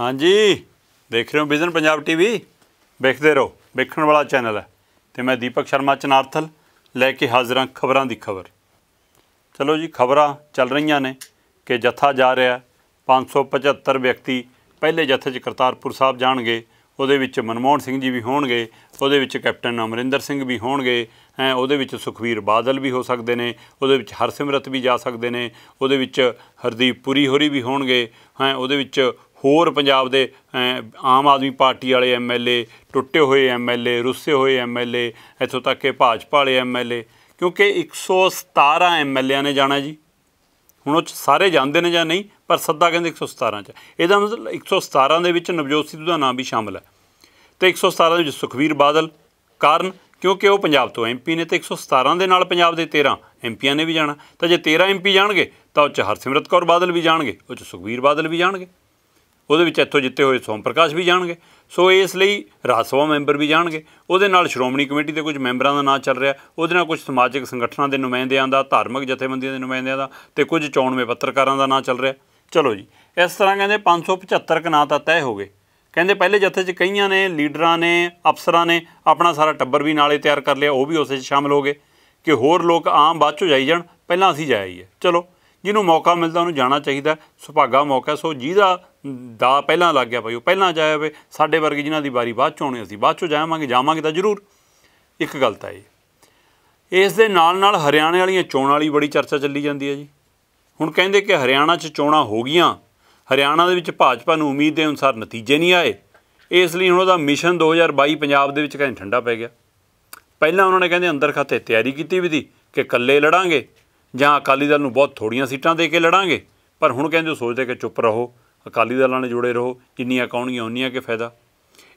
ਹਾਂਜੀ। ਦੇਖ ਰਹੇ ਹੋ ਵਿਜ਼ਨ ਪੰਜਾਬ ਟੀਵੀ ਵੇਖਦੇ ਰਹੋ। ਵੇਖਣ ਵਾਲਾ ਚੈਨਲ ਹੈ। ਤੇ ਮੈਂ ਦੀਪਕ ਸ਼ਰਮਾ, ਚਨਾਰਥਲ ਲੈ ਕੇ ਹਾਜ਼ਰ ਹਾਂ ਖਬਰਾਂ ਦੀ ਖਬਰ। ਚਲੋ ਜੀ, ਖਬਰਾਂ ਚੱਲ ਰਹੀਆਂ ਨੇ ਕਿ ਜੱਥਾ ਜਾ ਰਿਹਾ ਹੈ। 575 ਵਿਅਕਤੀ ਪਹਿਲੇ ਜੱਥੇ 'ਚ ਕਰਤਾਰਪੁਰ ਸਾਹਿਬ ਜਾਣਗੇ। ਉਹਦੇ ਵਿੱਚ ਮਨਮੋਹਨ ਸਿੰਘ ਜੀ ਵੀ ਹੋਣਗੇ। ਉਹਦੇ ਵਿੱਚ ਕੈਪਟਨ ਅਮਰਿੰਦਰ ਸਿੰਘ ਵੀ ਹੋਣਗੇ। ਹੈ, ਉਹਦੇ ਵਿੱਚ ਸੁਖਵੀਰ ਬਾਦਲ ਵੀ ਹੋ ਸਕਦੇ ਨੇ। ਉਹਦੇ ਵਿੱਚ ਹਰਸਿਮਰਤ ਵੀ ਜਾ ਸਕਦੇ ਨੇ। ਉਹਦੇ ਵਿੱਚ ਹਰਦੀਪ ਪੁਰੀ ਹੋਰੀ ਵੀ ਹੋਣਗੇ। ਹੈ, ਉਹਦੇ ਵਿੱਚ ਹੋਰ ਪੰਜਾਬ ਦੇ ਆਮ ਆਦਮੀ ਪਾਰਟੀ ਵਾਲੇ ਐਮਐਲਏ ਟੁੱਟੇ ਹੋਏ ਐਮਐਲਏ ਰੁੱਸੇ ਹੋਏ ਐਮਐਲਏ ਇੱਥੋਂ ਤੱਕ ਕਿ ਭਾਜਪਾ ਵਾਲੇ ਐਮਐਲਏ ਕਿਉਂਕਿ 117 ਐਮਐਲਏਆਂ ਨੇ ਜਾਣਾ ਜੀ। ਹੁਣ ਉਹ 'ਚ ਸਾਰੇ ਜਾਂਦੇ ਨੇ ਜਾਂ ਨਹੀਂ, ਪਰ ਸੱਦਾ ਕਹਿੰਦੇ 117 ਚ ਇਹਦਾ ਮਤਲਬ 117 ਦੇ ਵਿੱਚ ਨਵਜੋਤ ਸਿੱਧੂ ਦਾ ਨਾਮ ਵੀ ਸ਼ਾਮਲ ਹੈ ਤੇ 117 ਦੇ ਵਿੱਚ ਸੁਖਵੀਰ ਬਾਦਲ ਕਾਰਨ, ਕਿਉਂਕਿ ਉਹ ਪੰਜਾਬ ਤੋਂ ਐਮਪੀ ਨੇ, ਤੇ 117 ਦੇ ਨਾਲ ਪੰਜਾਬ ਦੇ 13 ਐਮਪੀਆਂ ਨੇ ਵੀ ਜਾਣਾ। ਤਾਂ ਜੇ 13 ਐਮਪੀ ਜਾਣਗੇ, ਤਾਂ ਉਹ 'ਚ ਹਰਸਿਮਰਤ ਕੌਰ ਬਾਦਲ ਵੀ ਜਾਣਗੇ, ਉਹ 'ਚ ਸੁਖਵੀਰ ਬਾਦਲ ਵੀ ਜਾਣਗੇ। ਉਹਦੇ ਵਿੱਚ ਇੱਥੋਂ ਜਿੱਤੇ ਹੋਏ ਸੋਮ ਪ੍ਰਕਾਸ਼ ਵੀ ਜਾਣਗੇ। ਸੋ ਇਸ ਲਈ ਰਾਜ ਸਭਾ ਮੈਂਬਰ ਵੀ ਜਾਣਗੇ। ਉਹਦੇ ਨਾਲ ਸ਼੍ਰੋਮਣੀ ਕਮੇਟੀ ਦੇ ਕੁਝ ਮੈਂਬਰਾਂ ਦਾ ਨਾਂ ਚੱਲ ਰਿਹਾ। ਉਹਦੇ ਨਾਲ ਕੁਝ ਸਮਾਜਿਕ ਸੰਗਠਨਾਂ ਦੇ ਨੁਮਾਇੰਦਿਆਂ ਦਾ, ਧਾਰਮਿਕ ਜਥੇਬੰਦੀਆਂ ਦੇ ਨੁਮਾਇੰਦਿਆਂ ਦਾ ਤੇ ਕੁਝ ਚੋਣਵੇਂ ਪੱਤਰਕਾਰਾਂ ਦਾ ਨਾਂ ਚੱਲ ਰਿਹਾ। ਚਲੋ ਜੀ, ਇਸ ਤਰ੍ਹਾਂ ਕਹਿੰਦੇ 575 ਕ ਨਾਂ ਤਾਂ ਤੈਅ ਹੋ ਗਏ। ਕਹਿੰਦੇ ਪਹਿਲੇ ਜੱਥੇ 'ਚ ਕਈਆਂ ਨੇ, ਲੀਡਰਾਂ ਨੇ, ਅਫਸਰਾਂ ਨੇ ਆਪਣਾ ਸਾਰਾ ਟੱਬਰ ਵੀ ਨਾਲੇ ਤਿਆਰ ਕਰ ਲਿਆ, ਉਹ ਵੀ ਉਸੇ 'ਚ ਸ਼ਾਮਲ ਹੋ ਗਏ। ਕਿ ਹੋਰ ਲੋਕ ਆਮ ਬਾਅਦ 'ਚੋਂ ਜਾਈ ਜਾਣ, ਪਹਿਲਾਂ ਅਸੀਂ ਜਾਈਏ ਚਲੋ ਜਿਹਨੂੰ ਮੌਕਾ ਮਿਲਦਾ ਉਹਨੂੰ ਜਾਣਾ ਚਾਹੀਦਾ। ਸੁਭਾਗਾ ਮੌਕਾ ਸੋ ਜਿਹਦਾ ਦਾ ਪਹਿਲਾਂ ਲੱਗ ਗਿਆ ਭਾਈ, ਉਹ ਪਹਿਲਾਂ ਜਾਇਆ ਵੇ ਸਾਡੇ ਵਰਗੇ ਜਿਨ੍ਹਾਂ ਦੀ ਵਾਰੀ ਬਾਅਦ ਚ ਆਉਣੀ ਅਸੀਂ, ਬਾਅਦ ਚੋਂ ਜਾਵਾਂਗੇ ਜਾਵਾਂਗੇ ਤਾਂ ਜ਼ਰੂਰ। ਇੱਕ ਗੱਲ ਤਾਂ ਇਹ। ਇਸ ਦੇ ਨਾਲ ਨਾਲ ਹਰਿਆਣੇ ਵਾਲੀਆਂ ਚੋਣਾਂ ਵਾਲੀ ਬੜੀ ਚਰਚਾ ਚੱਲੀ ਜਾਂਦੀ ਹੈ ਜੀ। ਹੁਣ ਕਹਿੰਦੇ ਕਿ ਹਰਿਆਣਾ 'ਚ ਚੋਣਾਂ ਹੋ ਗਈਆਂ, ਹਰਿਆਣਾ ਦੇ ਵਿੱਚ ਭਾਜਪਾ ਨੂੰ ਉਮੀਦ ਦੇ ਅਨੁਸਾਰ ਨਤੀਜੇ ਨਹੀਂ ਆਏ। ਇਸ ਲਈ ਹੁਣ ਉਹਦਾ ਮਿਸ਼ਨ 2022 ਪੰਜਾਬ ਦੇ ਵਿੱਚ ਕਹਿੰਦੇ ਠੰਡਾ ਪੈ ਗਿਆ। ਪਹਿਲਾਂ ਉਹਨਾਂ ਨੇ ਕਹਿੰਦੇ ਅੰਦਰ ਖਾਤੇ ਤਿਆਰੀ ਕੀਤੀ ਵੀ ਦੀ, ਕਿ ਇਕੱਲੇ ਲੜਾਂਗੇ ਜਾਂ ਅਕਾਲੀ ਦਲ ਨੂੰ ਬਹੁਤ ਥੋੜੀਆਂ ਸੀਟਾਂ ਦੇ ਕੇ ਲੜਾਂਗੇ, ਪਰ ਹੁਣ ਕਹਿੰਦੇ ਉਹ ਸੋਚਦੇ ਕਿ ਚੁੱਪ ਰਹੋ, ਅਕਾਲੀ ਦਲਾਂ ਨਾਲ ਜੁੜੇ ਰਹੋ ਜਿੰਨੀਆਂ ਕੌਣੀਆਂ ਉਨੀਆਂ ਕਿ ਫਾਇਦਾ?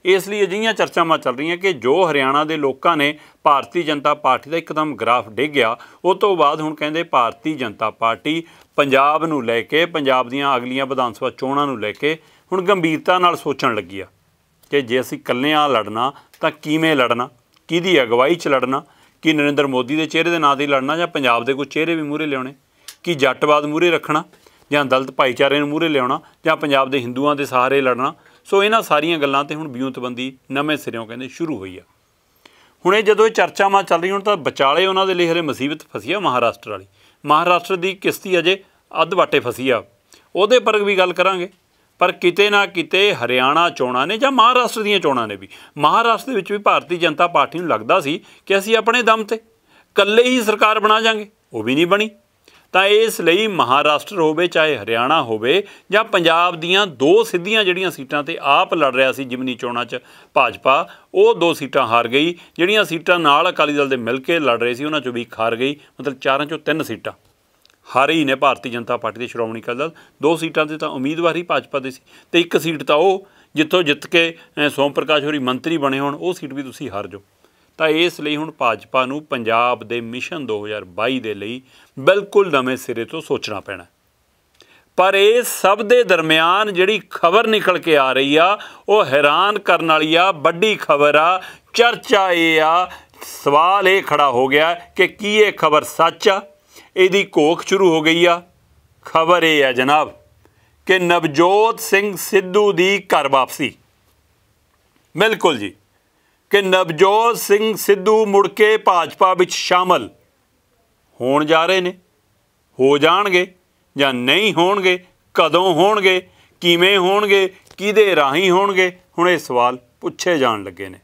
ਇਸ ਲਈ ਅਜਿਹੀਆਂ ਚਰਚਾਵਾਂ ਚੱਲ ਰਹੀਆਂ ਕਿ ਜੋ ਹਰਿਆਣਾ ਦੇ ਲੋਕਾਂ ਨੇ ਭਾਰਤੀ ਜਨਤਾ ਪਾਰਟੀ ਦਾ ਇੱਕਦਮ ਗ੍ਰਾਫ ਡਿੱਗਿਆ, ਉਹ ਤੋਂ ਬਾਅਦ ਹੁਣ ਕਹਿੰਦੇ ਭਾਰਤੀ ਜਨਤਾ ਪਾਰਟੀ ਪੰਜਾਬ ਨੂੰ ਲੈ ਕੇ, ਪੰਜਾਬ ਦੀਆਂ ਅਗਲੀਆਂ ਵਿਧਾਨ ਸਭਾ ਚੋਣਾਂ ਨੂੰ ਲੈ ਕੇ ਹੁਣ ਗੰਭੀਰਤਾ ਨਾਲ ਸੋਚਣ ਲੱਗੀ ਆ ਕਿ ਜੇ ਅਸੀਂ ਇਕੱਲਿਆਂ ਲੜਨਾ ਤਾਂ ਕਿਵੇਂ ਲੜਨਾ? ਕਿਹਦੀ ਅਗਵਾਈ 'ਚ ਲੜਨਾ? ਕਿ ਨਰਿੰਦਰ ਮੋਦੀ ਦੇ ਚਿਹਰੇ ਦੇ ਨਾਂ ਤੇ ਲੜਨਾ ਜਾਂ ਪੰਜਾਬ ਦੇ ਕੋਈ ਚਿਹਰੇ ਵੀ ਮੂਹਰੇ ਲਿਆਉਣੇ? ਕਿ ਜੱਟਵਾਦ ਮੂਹਰੇ ਰੱਖਣਾ ਜਾਂ ਦਲਿਤ ਭਾਈਚਾਰੇ ਨੂੰ ਮੂਹਰੇ ਲਿਆਉਣਾ ਜਾਂ ਪੰਜਾਬ ਦੇ ਹਿੰਦੂਆਂ ਦੇ ਸਹਾਰੇ ਲੜਨਾ? ਸੋ ਇਹਨਾਂ ਸਾਰੀਆਂ ਗੱਲਾਂ ਤੇ ਹੁਣ ਵਿਉਂਤਬੰਦੀ ਨਵੇਂ ਸਿਰਿਓਂ ਕਹਿੰਦੇ ਸ਼ੁਰੂ ਹੋਈ ਆ। ਹੁਣ ਇਹ ਜਦੋਂ ਇਹ ਚਰਚਾਵਾਂ ਚੱਲ ਰਹੀ ਹੁਣ ਤਾਂ ਵਿਚਾਲੇ ਉਹਨਾਂ ਦੇ ਲਈ ਹਰੇ ਮੁਸੀਬਤ ਫਸੀ ਆ ਮਹਾਰਾਸ਼ਟਰ ਵਾਲੀ। ਮਹਾਰਾਸ਼ਟਰ ਦੀ ਕਿਸ਼ਤੀ ਅਜੇ ਅੱਧ ਵਾਟੇ ਫਸੀ ਆ। ਉਹਦੇ ਪਰ ਵੀ ਗੱਲ ਕਰਾਂਗੇ। ਪਰ ਕਿਤੇ ਨਾ ਕਿਤੇ ਹਰਿਆਣਾ ਚੋਣਾਂ ਨੇ ਜਾਂ ਮਹਾਰਾਸ਼ਟਰ ਦੀਆਂ ਚੋਣਾਂ ਨੇ ਵੀ, ਮਹਾਰਾਸ਼ਟਰ ਦੇ ਵਿੱਚ ਵੀ ਭਾਰਤੀ ਜਨਤਾ ਪਾਰਟੀ ਨੂੰ ਲੱਗਦਾ ਸੀ ਕਿ ਅਸੀਂ ਆਪਣੇ ਦਮ ਤੇ ਇਕੱਲੇ ਹੀ ਸਰਕਾਰ ਬਣਾ ਜਾਾਂਗੇ, ਉਹ ਵੀ ਨਹੀਂ ਬਣੀ। ਤਾਂ ਇਸ ਲਈ ਮਹਾਰਾਸ਼ਟਰ ਹੋਵੇ, ਚਾਹੇ ਹਰਿਆਣਾ ਹੋਵੇ ਜਾਂ ਪੰਜਾਬ ਦੀਆਂ ਦੋ ਸਿੱਧੀਆਂ ਜਿਹੜੀਆਂ ਸੀਟਾਂ ਤੇ ਆਪ ਲੜ ਰਿਹਾ ਸੀ ਜਿਮਨੀ ਚੋਣਾਂ 'ਚ ਭਾਜਪਾ, ਉਹ ਦੋ ਸੀਟਾਂ ਹਾਰ ਗਈ, ਜਿਹੜੀਆਂ ਸੀਟਾਂ ਨਾਲ ਅਕਾਲੀ ਦਲ ਦੇ ਮਿਲ ਕੇ ਲੜ ਰਹੇ ਸੀ, ਉਹਨਾਂ 'ਚੋਂ ਵੀ ਇੱਕ ਹਾਰ ਗਈ, ਮਤਲਬ ਚਾਰਾਂ 'ਚੋਂ ਤਿੰਨ ਸੀਟਾਂ। ਹਾਰੇ ਹੀ ਨੇ ਭਾਰਤੀ ਜਨਤਾ ਪਾਰਟੀ ਦੇ ਸ਼੍ਰੋਮਣੀ ਅਕਾਲੀ ਦਲ। ਦੋ ਸੀਟਾਂ ਤੇ ਤਾਂ ਉਮੀਦਵਾਰ ਹੀ ਭਾਜਪਾ ਦੇ ਸੀ ਤੇ ਇੱਕ ਸੀਟ ਤਾਂ ਉਹ, ਜਿੱਥੋਂ ਜਿੱਤ ਕੇ ਸੋਮ ਪ੍ਰਕਾਸ਼ ਹੋਰੀ ਮੰਤਰੀ ਬਣੇ ਹੋਣ, ਉਹ ਸੀਟ ਵੀ ਤੁਸੀਂ ਹਾਰ ਜਾਓ। ਤਾਂ ਇਸ ਲਈ ਹੁਣ ਭਾਜਪਾ ਨੂੰ ਪੰਜਾਬ ਦੇ ਮਿਸ਼ਨ 2022 ਦੇ ਲਈ ਬਿਲਕੁਲ ਨਵੇਂ ਸਿਰੇ ਤੋਂ ਸੋਚਣਾ ਪੈਣਾ ਪਰ ਇਹ ਸਭ ਦੇ ਦਰਮਿਆਨ ਜਿਹੜੀ ਖਬਰ ਨਿਕਲ ਕੇ ਆ ਰਹੀ ਆ, ਉਹ ਹੈਰਾਨ ਕਰਨ ਵਾਲੀ ਆ, ਵੱਡੀ ਖਬਰ ਆ, ਚਰਚਾ ਇਹ ਆ, ਸਵਾਲ ਇਹ ਖੜਾ ਹੋ ਗਿਆ ਕਿ ਕੀ ਇਹ ਖਬਰ ਸੱਚ ਆ? ਇਹਦੀ ਕੋਖ ਸ਼ੁਰੂ ਹੋ ਗਈ ਆ। ਖਬਰ ਇਹ ਆ ਜਨਾਬ ਕਿ ਨਵਜੋਤ ਸਿੰਘ ਸਿੱਧੂ ਦੀ ਘਰ ਵਾਪਸੀ। ਬਿਲਕੁਲ ਜੀ, ਕਿ ਨਵਜੋਤ ਸਿੰਘ ਸਿੱਧੂ ਮੁੜ ਕੇ ਭਾਜਪਾ ਵਿੱਚ ਸ਼ਾਮਲ ਹੋਣ ਜਾ ਰਹੇ ਨੇ। ਹੋ ਜਾਣਗੇ ਜਾਂ ਨਹੀਂ ਹੋਣਗੇ, ਕਦੋਂ ਹੋਣਗੇ, ਕਿਵੇਂ ਹੋਣਗੇ, ਕਿਹਦੇ ਰਾਹੀਂ ਹੋਣਗੇ, ਹੁਣ ਇਹ ਸਵਾਲ ਪੁੱਛੇ ਜਾਣ ਲੱਗੇ ਨੇ।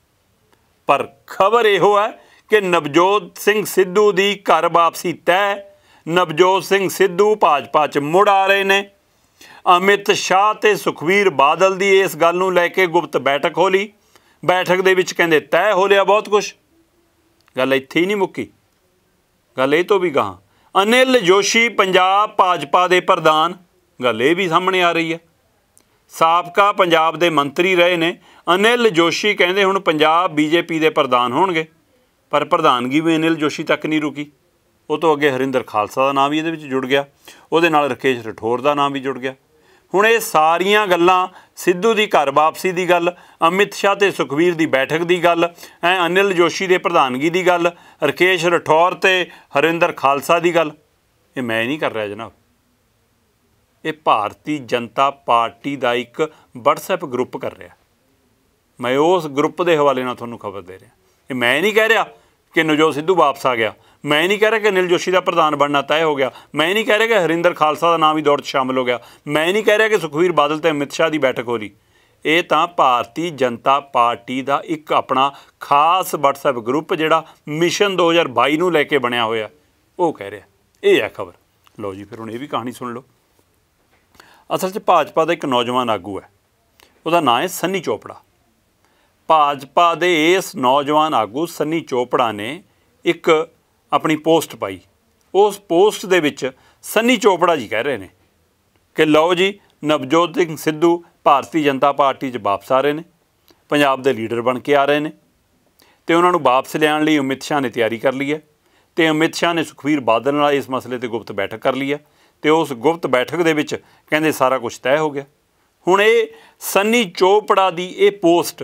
ਪਰ ਖਬਰ ਇਹੋ ਹੈ ਕਿ ਨਵਜੋਤ ਸਿੰਘ ਸਿੱਧੂ ਦੀ ਘਰ ਵਾਪਸੀ ਤੈਅ ਨਵਜੋਤ ਸਿੰਘ ਸਿੱਧੂ ਭਾਜਪਾ 'ਚ ਮੁੜ ਆ ਰਹੇ ਨੇ। ਅਮਿਤ ਸ਼ਾਹ ਤੇ ਸੁਖਵੀਰ ਬਾਦਲ ਦੀ ਇਸ ਗੱਲ ਨੂੰ ਲੈ ਕੇ ਗੁਪਤ ਬੈਠਕ ਹੋ ਲਈ। ਬੈਠਕ ਦੇ ਵਿੱਚ ਕਹਿੰਦੇ ਤੈਅ ਹੋ ਲਿਆ ਬਹੁਤ ਕੁਝ ਗੱਲ ਇੱਥੇ ਹੀ ਨਹੀਂ ਮੁੱਕੀ। ਗੱਲ ਇਹ ਤੋਂ ਵੀ ਗਾਹਾਂ। ਅਨਿਲ ਜੋਸ਼ੀ ਪੰਜਾਬ ਭਾਜਪਾ ਦੇ ਪ੍ਰਧਾਨ। ਗੱਲ ਇਹ ਵੀ ਸਾਹਮਣੇ ਆ ਰਹੀ ਹੈ। ਸਾਬਕਾ ਪੰਜਾਬ ਦੇ ਮੰਤਰੀ ਰਹੇ ਨੇ। ਅਨਿਲ ਜੋਸ਼ੀ ਕਹਿੰਦੇ ਹੁਣ ਪੰਜਾਬ ਬੀਜੇਪੀ ਦੇ ਪ੍ਰਧਾਨ ਹੋਣਗੇ। ਪਰ ਪ੍ਰਧਾਨਗੀ ਵੀ ਅਨਿਲ ਜੋਸ਼ੀ ਤੱਕ ਨਹੀਂ ਰੁਕੀ। ਉਹ ਤੋਂ ਅੱਗੇ ਹਰਿੰਦਰ ਖਾਲਸਾ ਦਾ ਨਾਮ ਵੀ ਇਹਦੇ ਵਿੱਚ ਜੁੜ ਗਿਆ। ਉਹਦੇ ਨਾਲ ਰਕੇਸ਼ ਰਠੌਰ ਦਾ ਨਾਮ ਵੀ ਜੁੜ ਗਿਆ। ਹੁਣ ਇਹ ਸਾਰੀਆਂ ਗੱਲਾਂ ਸਿੱਧੂ ਦੀ ਘਰ ਵਾਪਸੀ ਦੀ ਗੱਲ, ਅਮਿਤ ਸ਼ਾਹ ਤੇ ਸੁਖਵੀਰ ਦੀ ਬੈਠਕ ਦੀ ਗੱਲ, ਐ ਅਨਿਲ ਜੋਸ਼ੀ ਦੇ ਪ੍ਰਧਾਨਗੀ ਦੀ ਗੱਲ, ਰਕੇਸ਼ ਰਠੌਰ ਤੇ ਹਰਿੰਦਰ ਖਾਲਸਾ ਦੀ ਗੱਲ। ਇਹ ਮੈਂ ਨਹੀਂ ਕਰ ਰਿਹਾ ਜਨਾਬ। ਇਹ ਭਾਰਤੀ ਜਨਤਾ ਪਾਰਟੀ ਦਾ ਇੱਕ WhatsApp ਗਰੁੱਪ ਕਰ ਰਿਹਾ। ਮੈਂ ਉਸ ਗਰੁੱਪ ਦੇ ਹਵਾਲੇ ਨਾਲ ਤੁਹਾਨੂੰ ਖਬਰ ਦੇ ਰਿਹਾ। ਇਹ ਮੈਂ ਨਹੀਂ ਕਹਿ ਰਿਹਾ ਕਿ ਨਵਜੋਤ ਸਿੱਧੂ ਵਾਪਸ ਆ ਗਿਆ। ਮੈਂ ਨਹੀਂ ਕਹਿ ਰਿਹਾ ਕਿ ਅਨਿਲ ਜੋਸ਼ੀ ਦਾ ਪ੍ਰਧਾਨ ਬਣਨਾ ਤੈਅ ਹੋ ਗਿਆ। ਮੈਂ ਨਹੀਂ ਕਹਿ ਰਿਹਾ ਕਿ ਹਰਿੰਦਰ ਖਾਲਸਾ ਦਾ ਨਾਮ ਵੀ ਦੌੜ 'ਚ ਸ਼ਾਮਲ ਹੋ ਗਿਆ। ਮੈਂ ਨਹੀਂ ਕਹਿ ਰਿਹਾ ਕਿ ਸੁਖਵੀਰ ਬਾਦਲ ਤੇ ਅਮਿਤ ਸ਼ਾਹ ਦੀ ਬੈਠਕ ਹੋ ਰਹੀ। ਇਹ ਤਾਂ ਭਾਰਤੀ ਜਨਤਾ ਪਾਰਟੀ ਦਾ ਇੱਕ ਆਪਣਾ ਖਾਸ WhatsApp ਗਰੁੱਪ ਜਿਹੜਾ ਮਿਸ਼ਨ 2022 ਨੂੰ ਲੈ ਕੇ ਬਣਿਆ ਹੋਇਆ। ਉਹ ਕਹਿ ਰਿਹਾ। ਇਹ ਹੈ ਖਬਰ। ਲਓ ਜੀ, ਫਿਰ ਹੁਣ ਇਹ ਵੀ ਕਹਾਣੀ ਸੁਣ ਲਓ। ਅਸਲ 'ਚ ਭਾਜਪਾ ਦਾ ਇੱਕ ਨੌਜਵਾਨ ਆਗੂ ਹੈ। ਉਹਦਾ ਨਾਂ ਹੈ ਸੰਨੀ ਚੋਪੜਾ। ਭਾਜਪਾ ਦੇ ਇਸ ਨੌਜਵਾਨ ਆਗੂ ਸੰਨੀ ਚੋਪੜਾ ਨੇ ਇੱਕ ਆਪਣੀ ਪੋਸਟ ਪਾਈ। ਉਸ ਪੋਸਟ ਦੇ ਵਿੱਚ ਸੰਨੀ ਚੋਪੜਾ ਜੀ ਕਹਿ ਰਹੇ ਨੇ ਕਿ ਲਓ ਜੀ, ਨਵਜੋਤ ਸਿੰਘ ਸਿੱਧੂ ਭਾਰਤੀ ਜਨਤਾ ਪਾਰਟੀ 'ਚ ਵਾਪਸ ਆ ਰਹੇ ਨੇ, ਪੰਜਾਬ ਦੇ ਲੀਡਰ ਬਣ ਕੇ ਆ ਰਹੇ ਨੇ ਤੇ ਉਹਨਾਂ ਨੂੰ ਵਾਪਸ ਲਿਆਉਣ ਲਈ ਅਮਿਤ ਸ਼ਾਹ ਨੇ ਤਿਆਰੀ ਕਰ ਲਈ ਹੈ ਤੇ ਅਮਿਤ ਸ਼ਾਹ ਨੇ ਸੁਖਵੀਰ ਬਾਦਲ ਨਾਲ ਇਸ ਮਸਲੇ ਤੇ ਗੁਪਤ ਬੈਠਕ ਕਰ ਲਈ ਹੈ ਤੇ ਉਸ ਗੁਪਤ ਬੈਠਕ ਦੇ ਵਿੱਚ ਕਹਿੰਦੇ ਸਾਰਾ ਕੁਝ ਤੈਅ ਹੋ ਗਿਆ। ਹੁਣ ਇਹ ਸੰਨੀ ਚੋਪੜਾ ਦੀ ਇਹ ਪੋਸਟ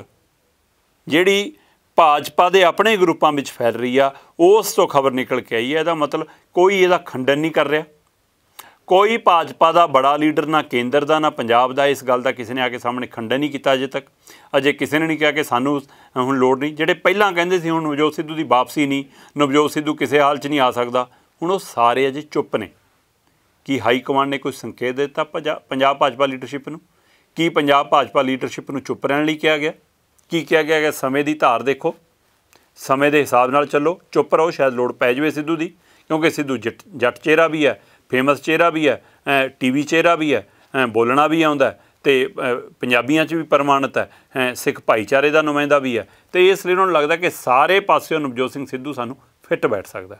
ਜਿਹੜੀ ਭਾਜਪਾ ਦੇ ਆਪਣੇ ਗਰੁੱਪਾਂ ਵਿੱਚ ਫੈਲ ਰਹੀ ਆ, ਉਸ ਤੋਂ ਖਬਰ ਨਿਕਲ ਕੇ ਆਈ ਹੈ ਇਹਦਾ ਮਤਲਬ ਕੋਈ ਇਹਦਾ ਖੰਡਨ ਨਹੀਂ ਕਰ ਰਿਹਾ। ਕੋਈ ਭਾਜਪਾ ਦਾ ਬੜਾ ਲੀਡਰ, ਨਾ ਕੇਂਦਰ ਦਾ, ਨਾ ਪੰਜਾਬ ਦਾ, ਇਸ ਗੱਲ ਦਾ ਕਿਸੇ ਨੇ ਆ ਕੇ ਸਾਹਮਣੇ ਖੰਡਨ ਨਹੀਂ ਕੀਤਾ ਅਜੇ ਤੱਕ। ਅਜੇ ਕਿਸੇ ਨੇ ਨਹੀਂ ਕਿਹਾ ਕਿ ਸਾਨੂੰ ਹੁਣ ਲੋੜ ਨਹੀਂ। ਜਿਹੜੇ ਪਹਿਲਾਂ ਕਹਿੰਦੇ ਸੀ, ਹੁਣ ਨਵਜੋਤ ਸਿੱਧੂ ਦੀ ਵਾਪਸੀ ਨਹੀਂ, ਨਵਜੋਤ ਸਿੱਧੂ ਕਿਸੇ ਹਾਲ 'ਚ ਨਹੀਂ ਆ ਸਕਦਾ। ਹੁਣ ਉਹ ਸਾਰੇ ਅਜੇ ਚੁੱਪ ਨੇ। ਕੀ ਹਾਈ ਕਮਾਂਡ ਨੇ ਕੋਈ ਸੰਕੇਤ ਦਿੱਤਾ ਪੰਜਾਬ ਭਾਜਪਾ ਲੀਡਰਸ਼ਿਪ ਨੂੰ? ਕੀ ਪੰਜਾਬ ਭਾਜਪਾ ਲੀਡਰਸ਼ਿਪ ਨੂੰ ਚੁੱਪ ਰਹਿਣ ਲਈ ਕਿਹਾ ਗਿਆ? ਕੀ ਕਿਹਾ ਗਿਆ ਕਿ ਸਮੇਂ ਦੀ ਧਾਰ ਦੇਖੋ। ਸਮੇਂ ਦੇ ਹਿਸਾਬ ਨਾਲ ਚੱਲੋ। ਚੁੱਪ ਰਹੋ, ਸ਼ਾਇਦ ਲੋੜ ਪੈ ਜਾਵੇ ਸਿੱਧੂ ਦੀ, ਕਿਉਂਕਿ ਸਿੱਧੂ ਜੱਟ ਚਿਹਰਾ ਵੀ ਹੈ ਫੇਮਸ ਚਿਹਰਾ ਵੀ ਹੈ ਟੀਵੀ ਚਿਹਰਾ ਵੀ ਹੈ ਬੋਲਣਾ ਵੀ ਆਉਂਦਾ ਤੇ ਪੰਜਾਬੀਆਂ 'ਚ ਵੀ ਪ੍ਰਮਾਣਿਤ ਹੈ ਸਿੱਖ ਭਾਈਚਾਰੇ ਦਾ ਨੁਮਾਇੰਦਾ ਵੀ ਹੈ। ਤੇ ਇਸ ਲਈ ਉਹਨਾਂ ਨੂੰ ਲੱਗਦਾ ਕਿ ਸਾਰੇ ਪਾਸਿਓਂ ਨਵਜੋਤ ਸਿੰਘ ਸਿੱਧੂ ਸਾਨੂੰ ਫਿੱਟ ਬੈਠ ਸਕਦਾ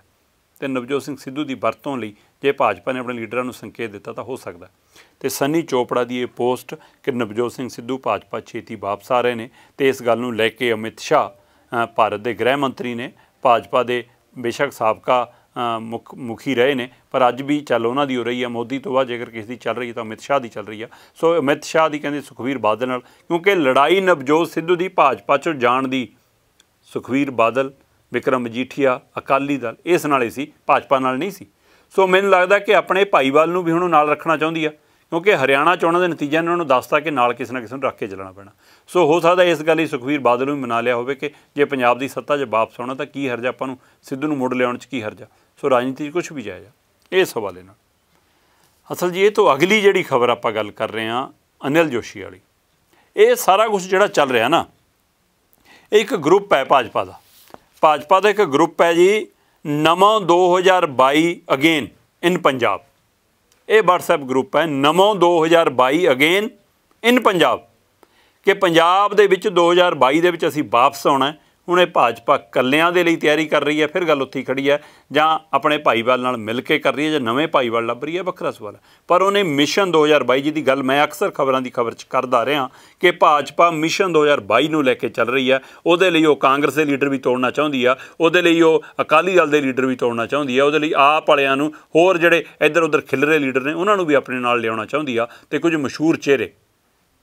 ਤੇ ਨਵਜੋਤ ਸਿੰਘ ਸਿੱਧੂ ਦੀ ਵਰਤੋਂ ਲਈ ਜੇ ਭਾਜਪਾ ਨੇ ਆਪਣੇ ਲੀਡਰਾਂ ਨੂੰ ਸੰਕੇਤ ਦਿੱਤਾ ਤਾਂ ਹੋ ਸਕਦਾ ਤੇ ਸੰਨੀ ਚੋਪੜਾ ਦੀ ਇਹ ਪੋਸਟ ਕਿ ਨਵਜੋਤ ਸਿੰਘ ਸਿੱਧੂ ਭਾਜਪਾ ਛੇਤੀ ਵਾਪਸ ਆ ਰਹੇ ਨੇ ਤੇ ਇਸ ਗੱਲ ਨੂੰ ਲੈ ਕੇ ਅਮਿਤ ਸ਼ਾਹ ਭਾਰਤ ਦੇ ਗ੍ਰਹਿ ਮੰਤਰੀ ਨੇ ਭਾਜਪਾ ਦੇ ਬੇਸ਼ੱਕ ਸਾਬਕਾ ਮੁਖ, ਮੁਖੀ ਰਹੇ ਨੇ, ਪਰ ਅੱਜ ਵੀ ਚੱਲ ਉਹਨਾਂ ਦੀ ਹੋ ਰਹੀ ਹੈ ਮੋਦੀ ਤੋਂ ਬਾਅਦ ਜੇਕਰ ਕਿਸੇ ਦੀ ਚੱਲ ਰਹੀ ਹੈ ਤਾਂ ਅਮਿਤ ਸ਼ਾਹ ਦੀ ਚੱਲ ਰਹੀ ਹੈ ਸੋ ਅਮਿਤ ਸ਼ਾਹ ਦੀ ਕਹਿੰਦੇ ਸੁਖਵੀਰ ਬਾਦਲ ਨਾਲ, ਕਿਉਂਕਿ ਲੜਾਈ ਨਵਜੋਤ ਸਿੱਧੂ ਦੀ ਭਾਜਪਾ ਚੋਂ ਜਾਣ ਦੀ ਸੁਖਵੀਰ ਬਾਦਲ, ਵਿਕਰਮ ਮਜੀਠੀਆ, ਅਕਾਲੀ ਦਲ, ਇਸ ਨਾਲ ਹੀ ਸੀ, ਭਾਜਪਾ ਨਾਲ ਨਹੀਂ ਸੀ। ਸੋ ਮੈਨੂੰ ਲੱਗਦਾ ਕਿ ਆਪਣੇ ਭਾਈਵਾਲ ਨੂੰ ਵੀ ਹੁਣ ਨਾਲ ਰੱਖਣਾ ਚਾਹੁੰਦੀ ਆ। ਕਿਉਂਕਿ ਹਰਿਆਣਾ ਚੋਣਾਂ ਦੇ ਨਤੀਜਿਆਂ ਨੇ ਉਹਨਾਂ ਨੂੰ ਦੱਸਤਾ ਕਿ ਨਾਲ ਕਿਸੇ ਨਾ ਕਿਸੇ ਨੂੰ ਰੱਖ ਕੇ ਚੱਲਣਾ ਪੈਣਾ। ਸੋ ਹੋ ਸਕਦਾ ਇਸ ਗੱਲ ਹੀ ਸੁਖਵੀਰ ਬਾਦਲ ਨੂੰ ਮਨਾ ਲਿਆ ਹੋਵੇ ਕਿ ਜੇ ਪੰਜਾਬ ਦੀ ਸੱਤਾ 'ਚ ਵਾਪਸ ਆਉਣਾ ਤਾਂ ਕੀ ਹਰਜਾ ਆਪਾਂ ਨੂੰ ਸਿੱਧੂ ਨੂੰ ਮੁੜ ਲਿਆਉਣ 'ਚ ਕੀ ਹਰਜਾ? ਸੋ ਰਾਜਨੀਤੀ 'ਚ ਕੁਝ ਵੀ ਜਾਇਜ਼ ਇਸ ਹਵਾਲੇ ਨਾਲ। ਅਸਲ ਜੀ, ਇਹ ਤੋਂ ਅਗਲੀ ਜਿਹੜੀ ਖਬਰ ਆਪਾਂ ਗੱਲ ਕਰ ਰਹੇ ਹਾਂ, ਅਨਿਲ ਜੋਸ਼ੀ ਵਾਲੀ। ਇਹ ਸਾਰਾ ਕੁਝ ਜਿਹੜਾ ਚੱਲ ਰਿਹਾ ਨਾ, ਇਹ ਇੱਕ ਗਰੁੱਪ ਹੈ ਭਾਜਪਾ ਦਾ। ਭਾਜਪਾ ਦਾ ਇੱਕ ਗਰੁੱਪ ਹੈ ਜੀ ਨਮੋ 2022 ਅਗੇਨ, ਇਨ ਪੰਜਾਬ। ਇਹ WhatsApp ਗਰੁੱਪ ਹੈ ਨਮੋ 2022 ਅਗੇਨ ਇਨ ਪੰਜਾਬ, ਕਿ ਪੰਜਾਬ ਦੇ ਵਿੱਚ 2022 ਦੇ ਵਿੱਚ ਅਸੀਂ ਵਾਪਸ ਆਉਣਾ ਹੁਣ ਇਹ ਭਾਜਪਾ ਕੱਲਿਆਂ ਦੇ ਲਈ ਤਿਆਰੀ ਕਰ ਰਹੀ ਹੈ, ਫਿਰ ਗੱਲ ਉੱਥੇ ਖੜੀ ਹੈ। ਜਾਂ ਆਪਣੇ ਭਾਈਵਾਲ ਨਾਲ ਮਿਲ ਕੇ ਕਰ ਰਹੀ ਹੈ ਜਾਂ ਨਵੇਂ ਭਾਈਵਾਲ ਲੱਭ ਰਹੀ ਹੈ ਵੱਖਰਾ ਸਵਾਲ ਪਰ ਉਹਨੇ ਮਿਸ਼ਨ 2022 ਜੀ ਦੀ ਗੱਲ ਮੈਂ ਅਕਸਰ ਖਬਰਾਂ ਦੀ ਖਬਰ ਚ ਕਰਦਾ ਰਿਹਾ ਕਿ ਭਾਜਪਾ ਮਿਸ਼ਨ 2022 ਨੂੰ ਲੈ ਕੇ ਚੱਲ ਰਹੀ ਹੈ। ਉਹਦੇ ਲਈ ਉਹ ਕਾਂਗਰਸ ਦੇ ਲੀਡਰ ਵੀ ਤੋੜਨਾ ਚਾਹੁੰਦੀ ਆ, ਉਹਦੇ ਲਈ ਉਹ ਅਕਾਲੀ ਦਲ ਦੇ ਲੀਡਰ ਵੀ ਤੋੜਨਾ ਚਾਹੁੰਦੀ ਆ, ਉਹਦੇ ਲਈ ਆਪ ਵਾਲਿਆਂ ਨੂੰ ਹੋਰ ਜਿਹੜੇ ਇੱਧਰ ਉੱਧਰ ਖਿਲਰੇ ਲੀਡਰ ਨੇ, ਉਹਨਾਂ ਨੂੰ ਵੀ ਆਪਣੇ ਨਾਲ ਲਿਆਉਣਾ ਚਾਹੁੰਦੀ ਆ ਤੇ ਕੁਝ ਮਸ਼ਹੂਰ ਚਿਹਰੇ।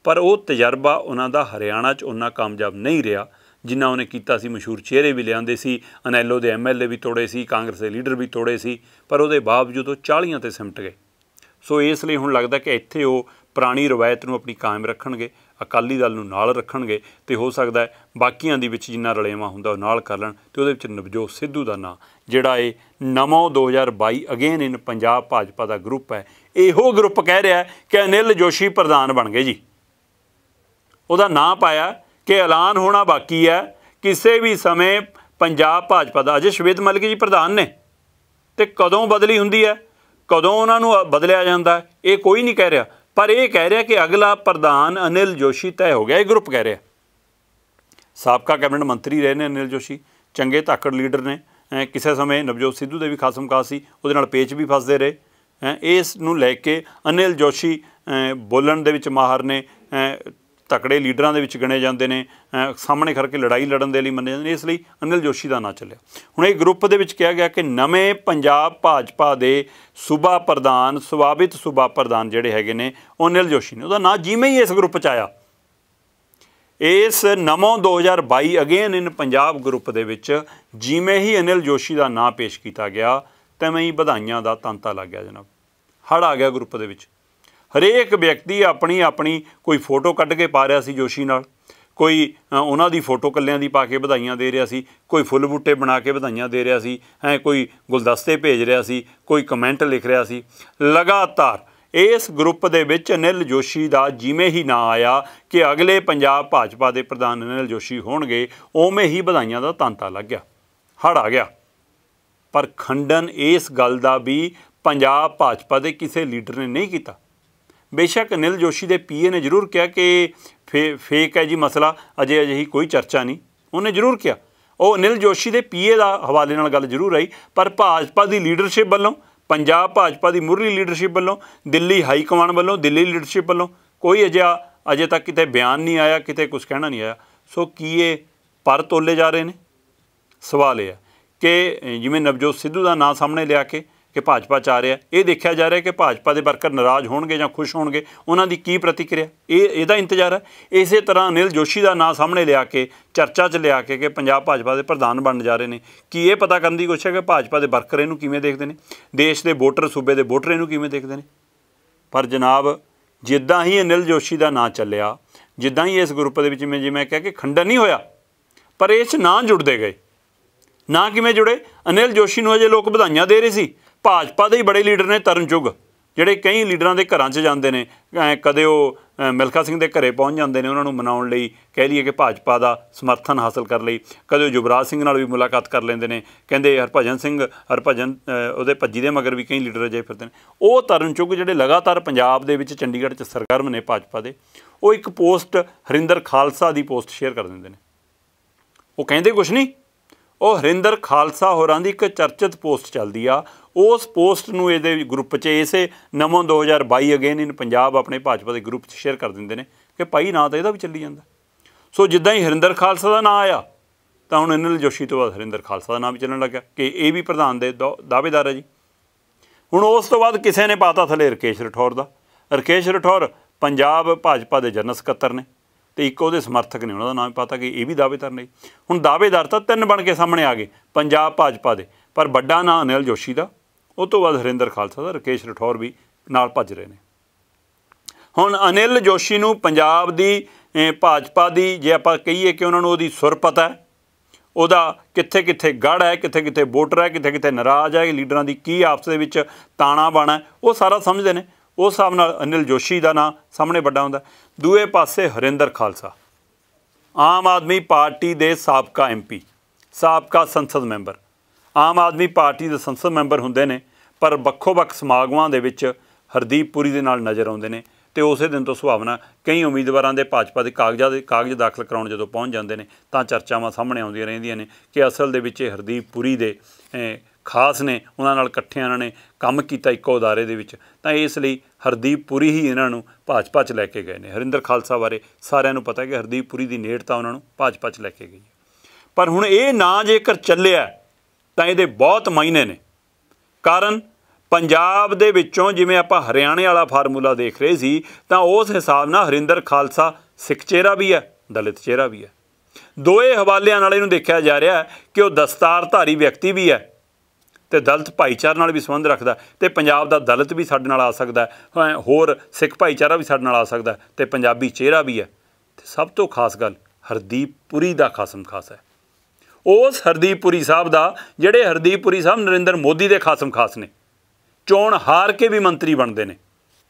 ਪਰ ਉਹ ਤਜਰਬਾ ਉਹਨਾਂ ਦਾ ਹਰਿਆਣਾ 'ਚ ਉਹਨਾਂ ਕਾਮਯਾਬ ਨਹੀਂ ਰਿਹਾ। ਜਿੰਨਾ ਉਹਨੇ ਕੀਤਾ ਸੀ, ਮਸ਼ਹੂਰ ਚਿਹਰੇ ਵੀ ਲਿਆਂਦੇ ਸੀ, ਅਨੈਲੋ ਦੇ ਐਮਐਲਏ ਵੀ ਤੋੜੇ ਸੀ, ਕਾਂਗਰਸ ਦੇ ਲੀਡਰ ਵੀ ਤੋੜੇ ਸੀ, ਪਰ ਉਹਦੇ ਬਾਵਜੂਦ ਉਹ 40 ਤੇ ਸਿਮਟ ਗਏ। ਸੋ ਇਸ ਲਈ ਹੁਣ ਲੱਗਦਾ ਕਿ ਇੱਥੇ ਉਹ ਪੁਰਾਣੀ ਰਵਾਇਤ ਨੂੰ ਆਪਣੀ ਕਾਇਮ ਰੱਖਣਗੇ, ਅਕਾਲੀ ਦਲ ਨੂੰ ਨਾਲ ਰੱਖਣਗੇ ਤੇ ਹੋ ਸਕਦਾ ਹੈ ਬਾਕੀਆਂ ਦੇ ਵਿੱਚ ਜਿੰਨਾ ਰਲੇਵਾ ਹੁੰਦਾ ਉਹ ਨਾਲ ਕਰ ਲੈਣ ਤੇ ਉਹਦੇ ਵਿੱਚ ਨਵਜੋਤ ਸਿੱਧੂ ਦਾ ਨਾਂ, ਜਿਹੜਾ ਇਹ ਨਮੋ 2022 ਅਗੇਨ ਇਨ ਪੰਜਾਬ ਭਾਜਪਾ ਦਾ ਗਰੁੱਪ ਹੈ, ਇਹੋ ਗਰੁੱਪ ਕਹਿ ਰਿਹਾ ਕਿ ਅਨਿਲ ਜੋਸ਼ੀ ਪ੍ਰਧਾਨ ਬਣ ਗਏ ਜੀ। ਉਹਦਾ ਨਾਂ ਪਾਇਆ ਕਿ ਐਲਾਨ ਹੋਣਾ ਬਾਕੀ ਹੈ। ਕਿਸੇ ਵੀ ਸਮੇਂ ਪੰਜਾਬ ਭਾਜਪਾ ਦਾ, ਅਜੇ ਸ਼ਵੇਤ ਮਲਿਕ ਜੀ ਪ੍ਰਧਾਨ ਨੇ। ਤੇ ਕਦੋਂ ਬਦਲੀ ਹੁੰਦੀ ਹੈ? ਕਦੋਂ ਉਹਨਾਂ ਨੂੰ ਬਦਲਿਆ ਜਾਂਦਾ ਇਹ ਕੋਈ ਨਹੀਂ ਕਹਿ ਰਿਹਾ। ਪਰ ਇਹ ਕਹਿ ਰਿਹਾ ਕਿ ਅਗਲਾ ਪ੍ਰਧਾਨ ਅਨਿਲ ਜੋਸ਼ੀ ਤੈਅ ਹੋ ਗਿਆ। ਇਹ ਗਰੁੱਪ ਕਹਿ ਰਿਹਾ। ਸਾਬਕਾ ਕੈਬਨਿਟ ਮੰਤਰੀ ਰਹੇ ਨੇ ਅਨਿਲ ਜੋਸ਼ੀ। ਚੰਗੇ ਧਾਕੜ ਲੀਡਰ ਨੇ। ਕਿਸੇ ਸਮੇਂ ਨਵਜੋਤ ਸਿੱਧੂ ਦੇ ਵੀ ਖਾਸਮ ਖਾਸ ਸੀ। ਉਹਦੇ ਨਾਲ ਪੇਚ ਵੀ ਫਸਦੇ ਰਹੇ। ਇਸ ਨੂੰ ਲੈ ਕੇ ਅਨਿਲ ਜੋਸ਼ੀ ਬੋਲਣ ਦੇ ਵਿੱਚ ਮਾਹਰ ਨੇ। ਤਕੜੇ ਲੀਡਰਾਂ ਦੇ ਵਿੱਚ ਗਿਣੇ ਜਾਂਦੇ ਨੇ ਸਾਹਮਣੇ ਕਰਕੇ ਲੜਾਈ ਲੜਨ ਦੇ ਲਈ ਮੰਨੇ ਜਾਂਦੇ ਨੇ, ਇਸ ਲਈ ਅਨਿਲ ਜੋਸ਼ੀ ਦਾ ਨਾਂ ਚੱਲਿਆ। ਹੁਣ ਇਹ ਗਰੁੱਪ ਦੇ ਵਿੱਚ ਕਿਹਾ ਗਿਆ ਕਿ ਨਵੇਂ ਪੰਜਾਬ ਭਾਜਪਾ ਦੇ ਸੂਬਾ ਪ੍ਰਧਾਨ, ਸੁਭਾਵਿਤ ਸੂਬਾ ਪ੍ਰਧਾਨ ਜਿਹੜੇ ਹੈਗੇ ਨੇ, ਉਹ ਅਨਿਲ ਜੋਸ਼ੀ ਨੇ। ਉਹਦਾ ਨਾਂ ਜਿਵੇਂ ਹੀ ਇਸ ਗਰੁੱਪ 'ਚ ਆਇਆ। ਇਸ Namo 2022 again in Punjab group ਦੇ ਵਿੱਚ ਜਿਵੇਂ ਹੀ ਅਨਿਲ ਜੋਸ਼ੀ ਦਾ ਨਾਂ ਪੇਸ਼ ਕੀਤਾ ਗਿਆ, ਤਵੇਂ ਹੀ ਵਧਾਈਆਂ ਦਾ ਤਾਂਤਾ ਲੱਗ ਗਿਆ ਜਨਾਬ। ਹੜ ਆ ਗਿਆ ਗਰੁੱਪ ਦੇ ਵਿੱਚ। ਹਰੇਕ ਵਿਅਕਤੀ ਆਪਣੀ ਆਪਣੀ ਕੋਈ ਫੋਟੋ ਕੱਢ ਕੇ ਪਾ ਰਿਹਾ ਸੀ ਜੋਸ਼ੀ ਨਾਲ। ਕੋਈ ਉਹਨਾਂ ਦੀ ਫੋਟੋ ਕੱਲਿਆਂ ਦੀ ਪਾ ਕੇ ਵਧਾਈਆਂ ਦੇ ਰਿਹਾ ਸੀ, ਕੋਈ ਫੁੱਲ ਬੂਟੇ ਬਣਾ ਕੇ ਵਧਾਈਆਂ ਦੇ ਰਿਹਾ ਸੀ, ਹੈ, ਕੋਈ ਗੁਲਦਸਤੇ ਭੇਜ ਰਿਹਾ ਸੀ, ਕੋਈ ਕਮੈਂਟ ਲਿਖ ਰਿਹਾ ਸੀ। ਲਗਾਤਾਰ ਇਸ ਗਰੁੱਪ ਦੇ ਵਿੱਚ ਅਨਿਲ ਜੋਸ਼ੀ ਦਾ ਜਿਵੇਂ ਹੀ ਨਾਂ ਆਇਆ ਕਿ ਅਗਲੇ ਪੰਜਾਬ ਭਾਜਪਾ ਦੇ ਪ੍ਰਧਾਨ ਅਨਿਲ ਜੋਸ਼ੀ ਹੋਣਗੇ, ਉਵੇਂ ਹੀ ਵਧਾਈਆਂ ਦਾ ਤਾਂਤਾ ਲੱਗ ਗਿਆ। ਹੜ ਆ ਗਿਆ। ਪਰ ਖੰਡਨ ਇਸ ਗੱਲ ਦਾ ਵੀ ਪੰਜਾਬ ਭਾਜਪਾ ਦੇ ਕਿਸੇ ਲੀਡਰ ਨੇ ਨਹੀਂ ਕੀਤਾ। ਬੇਸ਼ੱਕ ਨਿਲ ਜੋਸ਼ੀ ਦੇ ਪੀਏ ਨੇ ਜ਼ਰੂਰ ਕਿਹਾ ਕਿ ਫੇਕ ਹੈ ਜੀ ਮਸਲਾ, ਅਜੇ ਅਜੇ ਹੀ ਕੋਈ ਚਰਚਾ ਨਹੀਂ। ਉਹਨੇ ਜ਼ਰੂਰ ਕਿਹਾ। ਉਹ ਨਿਲ ਜੋਸ਼ੀ ਦੇ ਪੀਏ ਦਾ ਹਵਾਲੇ ਨਾਲ ਗੱਲ ਜ਼ਰੂਰ ਆਈ, ਪਰ ਭਾਜਪਾ ਦੀ ਲੀਡਰਸ਼ਿਪ ਵੱਲੋਂ, ਪੰਜਾਬ ਭਾਜਪਾ ਦੀ ਮੁਰਲੀ ਲੀਡਰਸ਼ਿਪ ਵੱਲੋਂ, ਦਿੱਲੀ ਹਾਈ ਕਮਾਂਡ ਵੱਲੋਂ, ਦਿੱਲੀ ਲੀਡਰਸ਼ਿਪ ਵੱਲੋਂ ਕੋਈ ਅਜਿਹਾ ਅਜੇ ਤੱਕ ਕਿਤੇ ਬਿਆਨ ਨਹੀਂ ਆਇਆ, ਕਿਤੇ ਕੁਝ ਕਹਿਣਾ ਨਹੀਂ ਆਇਆ। ਸੋ ਕੀ ਇਹ ਪਰ ਤੋਲੇ ਜਾ ਰਹੇ ਨੇ? ਸਵਾਲ ਇਹ ਹੈ ਕਿ ਜਿਵੇਂ ਨਵਜੋਤ ਸਿੱਧੂ ਦਾ ਨਾਂ ਸਾਹਮਣੇ ਲਿਆ ਕੇ ਕਿ ਭਾਜਪਾ ਚ ਆ ਰਿਹਾ। ਇਹ ਦੇਖਿਆ ਜਾ ਰਿਹਾ ਕਿ ਭਾਜਪਾ ਦੇ ਵਰਕਰ ਨਾਰਾਜ਼ ਹੋਣਗੇ ਜਾਂ ਖੁਸ਼ ਹੋਣਗੇ। ਉਹਨਾਂ ਦੀ ਕੀ ਪ੍ਰਤੀਕਿਰਿਆ? ਇਹ, ਇਹਦਾ ਇੰਤਜ਼ਾਰ ਹੈ। ਇਸੇ ਤਰ੍ਹਾਂ ਅਨਿਲ ਜੋਸ਼ੀ ਦਾ ਨਾਂ ਸਾਹਮਣੇ ਲਿਆ ਕੇ, ਚਰਚਾ 'ਚ ਲਿਆ ਕੇ ਕਿ ਪੰਜਾਬ ਭਾਜਪਾ ਦੇ ਪ੍ਰਧਾਨ ਬਣਨ ਜਾ ਰਹੇ ਨੇ। ਕੀ ਇਹ ਪਤਾ ਕਰਨ ਦੀ ਕੋਸ਼ਿਸ਼ ਹੈ ਕਿ ਭਾਜਪਾ ਦੇ ਵਰਕਰ ਇਹਨੂੰ ਕਿਵੇਂ ਦੇਖਦੇ ਨੇ? ਦੇਸ਼ ਦੇ ਵੋਟਰ, ਸੂਬੇ ਦੇ ਵੋਟਰ ਇਹਨੂੰ ਕਿਵੇਂ ਦੇਖਦੇ ਨੇ? ਪਰ ਜਨਾਬ, ਜਿੱਦਾਂ ਹੀ ਅਨਿਲ ਜੋਸ਼ੀ ਦਾ ਨਾਂ ਚੱਲਿਆ, ਜਿੱਦਾਂ ਹੀ ਇਸ ਗਰੁੱਪ ਦੇ ਵਿੱਚ ਮੈਂ ਜਿਵੇਂ ਕਿਹਾ ਕਿ ਖੰਡਨ ਨਹੀਂ ਹੋਇਆ, ਪਰ ਇਸ ਨਾਂ ਜੁੜਦੇ ਗਏ। ਨਾ ਕਿਵੇਂ ਜੁੜੇ? ਅਨਿਲ ਜੋਸ਼ੀ ਨੂੰ ਅਜੇ ਲੋਕ ਵਧਾਈਆਂ ਦੇ ਰਹੇ ਸੀ। ਭਾਜਪਾ ਦੇ ਹੀ ਬੜੇ ਲੀਡਰ ਨੇ ਤਰਨ ਚੁਗ, ਜਿਹੜੇ ਕਈ ਲੀਡਰਾਂ ਦੇ ਘਰਾਂ 'ਚ ਜਾਂਦੇ ਨੇ। ਕਦੇ ਉਹ ਮਿਲਖਾ ਸਿੰਘ ਦੇ ਘਰੇ ਪਹੁੰਚ ਜਾਂਦੇ ਨੇ ਉਹਨਾਂ ਨੂੰ ਮਨਾਉਣ ਲਈ, ਕਹਿ ਲਈਏ ਕਿ ਭਾਜਪਾ ਦਾ ਸਮਰਥਨ ਹਾਸਲ ਕਰ ਲਈ। ਕਦੇ ਉਹ ਯੁਵਰਾਜ ਸਿੰਘ ਨਾਲ ਵੀ ਮੁਲਾਕਾਤ ਕਰ ਲੈਂਦੇ ਨੇ, ਕਹਿੰਦੇ ਹਰਭਜਨ ਸਿੰਘ, ਹਰਭਜਨ ਉਹਦੇ ਭੱਜੀ ਦੇ ਮਗਰ ਵੀ ਕਈ ਲੀਡਰ ਅਜੇ ਫਿਰਦੇ ਨੇ। ਉਹ ਤਰਨ ਚੁੱਗ ਜਿਹੜੇ ਲਗਾਤਾਰ ਪੰਜਾਬ ਦੇ ਵਿੱਚ ਚੰਡੀਗੜ੍ਹ 'ਚ ਸਰਗਰਮ ਨੇ ਭਾਜਪਾ ਦੇ, ਉਹ ਇੱਕ ਪੋਸਟ ਹਰਿੰਦਰ ਖਾਲਸਾ ਦੀ ਪੋਸਟ ਸ਼ੇਅਰ ਕਰ ਦਿੰਦੇ ਨੇ। ਉਹ ਕਹਿੰਦੇ ਕੁਝ ਨਹੀਂ? ਉਹ ਹਰਿੰਦਰ ਖਾਲਸਾ ਹੋਰਾਂ ਦੀ ਇੱਕ ਚਰਚਿਤ ਪੋਸਟ ਚੱਲਦੀ ਆ। ਉਸ ਪੋਸਟ ਨੂੰ ਇਹਦੇ ਗਰੁੱਪ 'ਚ ਇਸੇ ਨਮੋ 2022 ਅਗੇਨ ਇਨ ਪੰਜਾਬ ਆਪਣੇ ਭਾਜਪਾ ਦੇ ਗਰੁੱਪ 'ਚ ਸ਼ੇਅਰ ਕਰ ਦਿੰਦੇ ਨੇ ਕਿ ਭਾਈ ਨਾਂ ਤਾਂ ਇਹਦਾ ਵੀ ਚੱਲੀ ਜਾਂਦਾ। ਸੋ ਜਿੱਦਾਂ ਹੀ ਹਰਿੰਦਰ ਖਾਲਸਾ ਦਾ ਨਾਂ ਆਇਆ, ਤਾਂ ਹੁਣ ਅਨਿਲ ਜੋਸ਼ੀ ਤੋਂ ਬਾਅਦ ਹਰਿੰਦਰ ਖਾਲਸਾ ਦਾ ਨਾਮ ਵੀ ਚੱਲਣ ਲੱਗਾ ਕਿ ਇਹ ਵੀ ਪ੍ਰਧਾਨ ਦੇ ਦਾਅਵੇਦਾਰ ਹੈ ਜੀ। ਹੁਣ ਉਸ ਤੋਂ ਬਾਅਦ ਕਿਸੇ ਨੇ ਪਾਤਾ ਥਲੇ ਰਕੇਸ਼ ਰਠੌਰ ਦਾ। ਰਕੇਸ਼ ਰਠੌਰ ਪੰਜਾਬ ਭਾਜਪਾ ਦੇ ਜਨਰਲ ਸਕੱਤਰ ਨੇ ਤੇ ਇੱਕ ਉਹਦੇ ਸਮਰਥਕ ਨੇ, ਉਹਨਾਂ ਦਾ ਨਾਮ ਪਾਤਾ ਕਿ ਇਹ ਵੀ ਦਾਅਵੇਦਾਰ ਨੇ। ਹੁਣ ਦਾਅਵੇਦਾਰ ਤਾਂ ਤਿੰਨ ਬਣ ਕੇ ਸਾਹਮਣੇ ਆ ਗਏ, ਪੰਜਾਬ ਭਾਜਪਾ ਦੇ। ਪਰ ਵੱਡਾ ਨਾਂ ਅਨਿਲ ਜੋਸ਼ੀ ਦਾ ਉਹ ਤੋਂ ਬਾਅਦ ਹਰਿੰਦਰ ਖਾਲਸਾ ਦਾ ਰਕੇਸ਼ ਰਠੌਰ ਵੀ ਨਾਲ ਭੱਜ ਰਹੇ ਨੇ। ਹੁਣ ਅਨਿਲ ਜੋਸ਼ੀ ਨੂੰ ਪੰਜਾਬ ਦੀ ਭਾਜਪਾ ਦੀ ਜੇ ਆਪਾਂ ਕਹੀਏ ਕਿ ਉਹਨਾਂ ਨੂੰ ਉਹਦੀ ਸੁਰ ਪਤਾ ਹੈ, ਉਹਦਾ ਕਿੱਥੇ ਕਿੱਥੇ ਗੜ ਹੈ ਕਿੱਥੇ ਕਿੱਥੇ ਵੋਟਰ ਹੈ ਕਿੱਥੇ ਕਿੱਥੇ ਨਾਰਾਜ਼ ਹੈ ਲੀਡਰਾਂ ਦੀ ਕੀ ਆਪਸ ਦੇ ਵਿੱਚ ਤਾਣਾ ਬਾਣਾ ਉਹ ਸਾਰਾ ਸਮਝਦੇ ਨੇ। ਉਸ ਹਿਸਾਬ ਨਾਲ ਅਨਿਲ ਜੋਸ਼ੀ ਦਾ ਨਾਂ ਸਾਹਮਣੇ ਵੱਡਾ ਹੁੰਦਾ। ਦੂਏ ਪਾਸੇ ਹਰਿੰਦਰ ਖਾਲਸਾ, ਆਮ ਆਦਮੀ ਪਾਰਟੀ ਦੇ ਸਾਬਕਾ ਐਮਪੀ ਸਾਬਕਾ ਸੰਸਦ ਮੈਂਬਰ। ਆਮ ਆਦਮੀ ਪਾਰਟੀ ਦੇ ਸੰਸਦ ਮੈਂਬਰ ਹੁੰਦੇ ਨੇ, ਪਰ ਵੱਖੋ-ਵੱਖ ਸਮਾਗਮਾਂ ਦੇ ਵਿੱਚ ਹਰਦੀਪ ਪੁਰੀ ਦੇ ਨਾਲ ਨਜ਼ਰ ਆਉਂਦੇ ਨੇ ਤੇ ਉਸੇ ਦਿਨ ਤੋਂ ਸੁਭਾਵਨਾ ਕਈ ਉਮੀਦਵਾਰਾਂ ਦੇ ਭਾਜਪਾ ਦੇ ਕਾਗਜ਼ਾਂ ਦੇ ਕਾਗਜ਼ ਦਾਖਲ ਕਰਾਉਣ ਜਦੋਂ ਪਹੁੰਚ ਜਾਂਦੇ ਨੇ, ਤਾਂ ਚਰਚਾਵਾਂ ਸਾਹਮਣੇ ਆਉਂਦੀਆਂ ਰਹਿੰਦੀਆਂ ਨੇ ਕਿ ਅਸਲ ਦੇ ਵਿੱਚ ਹਰਦੀਪ ਪੁਰੀ ਦੇ ਖਾਸ ਨੇ, ਉਹਨਾਂ ਨਾਲ ਇਕੱਠਿਆਂ ਇਹਨਾਂ ਨੇ ਕੰਮ ਕੀਤਾ ਇੱਕੋ ਅਦਾਰੇ ਦੇ ਵਿੱਚ, ਤਾਂ ਇਸ ਲਈ ਹਰਦੀਪ ਪੁਰੀ ਹੀ ਇਹਨਾਂ ਨੂੰ ਭਾਜਪਾ 'ਚ ਲੈ ਕੇ ਗਏ ਨੇ। ਹਰਿੰਦਰ ਖਾਲਸਾ ਬਾਰੇ ਸਾਰਿਆਂ ਨੂੰ ਪਤਾ ਹੈ ਕਿ ਹਰਦੀਪ ਪੁਰੀ ਦੀ ਨੇੜਤਾ ਉਹਨਾਂ ਨੂੰ ਭਾਜਪਾ 'ਚ ਲੈ ਕੇ ਗਈ ਪਰ ਹੁਣ ਇਹ ਨਾਂ ਜੇਕਰ ਚੱਲਿਆ ਤਾਂ ਇਹਦੇ ਬਹੁਤ ਮਾਇਨੇ ਨੇ। ਕਾਰਨ, ਪੰਜਾਬ ਦੇ ਵਿੱਚੋਂ ਜਿਵੇਂ ਆਪਾਂ ਹਰਿਆਣੇ ਵਾਲਾ ਫਾਰਮੂਲਾ ਦੇਖ ਰਹੇ ਸੀ, ਤਾਂ ਉਸ ਹਿਸਾਬ ਨਾਲ ਹਰਿੰਦਰ ਖਾਲਸਾ ਸਿੱਖ ਚਿਹਰਾ ਵੀ ਹੈ, ਦਲਿਤ ਚਿਹਰਾ ਵੀ ਹੈ। ਦੋਏ ਹਵਾਲਿਆਂ ਨਾਲ ਇਹਨੂੰ ਦੇਖਿਆ ਜਾ ਰਿਹਾ ਹੈ ਕਿ ਉਹ ਦਸਤਾਰਧਾਰੀ ਵਿਅਕਤੀ ਵੀ ਹੈ ਤੇ ਦਲਿਤ ਭਾਈਚਾਰੇ ਨਾਲ ਵੀ ਸੰਬੰਧ ਰੱਖਦਾ ਤੇ ਪੰਜਾਬ ਦਾ ਦਲਿਤ ਵੀ ਸਾਡੇ ਨਾਲ ਆ ਸਕਦਾ ਹੋਰ ਸਿੱਖ ਭਾਈਚਾਰਾ ਵੀ ਸਾਡੇ ਨਾਲ ਆ ਸਕਦਾ ਤੇ ਪੰਜਾਬੀ ਚਿਹਰਾ ਵੀ ਹੈ। ਤੇ ਸਭ ਤੋਂ ਖਾਸ ਗੱਲ, ਹਰਦੀਪ ਪੁਰੀ ਦਾ ਖਾਸਮ ਖਾਸ ਹੈ। ਉਸ ਹਰਦੀਪ ਪੁਰੀ ਸਾਹਿਬ ਦਾ, ਜਿਹੜੇ ਹਰਦੀਪ ਪੁਰੀ ਸਾਹਿਬ ਨਰਿੰਦਰ ਮੋਦੀ ਦੇ ਖਾਸਮ ਖਾਸ ਨੇ। ਚੋਣ ਹਾਰ ਕੇ ਵੀ ਮੰਤਰੀ ਬਣਦੇ ਨੇ।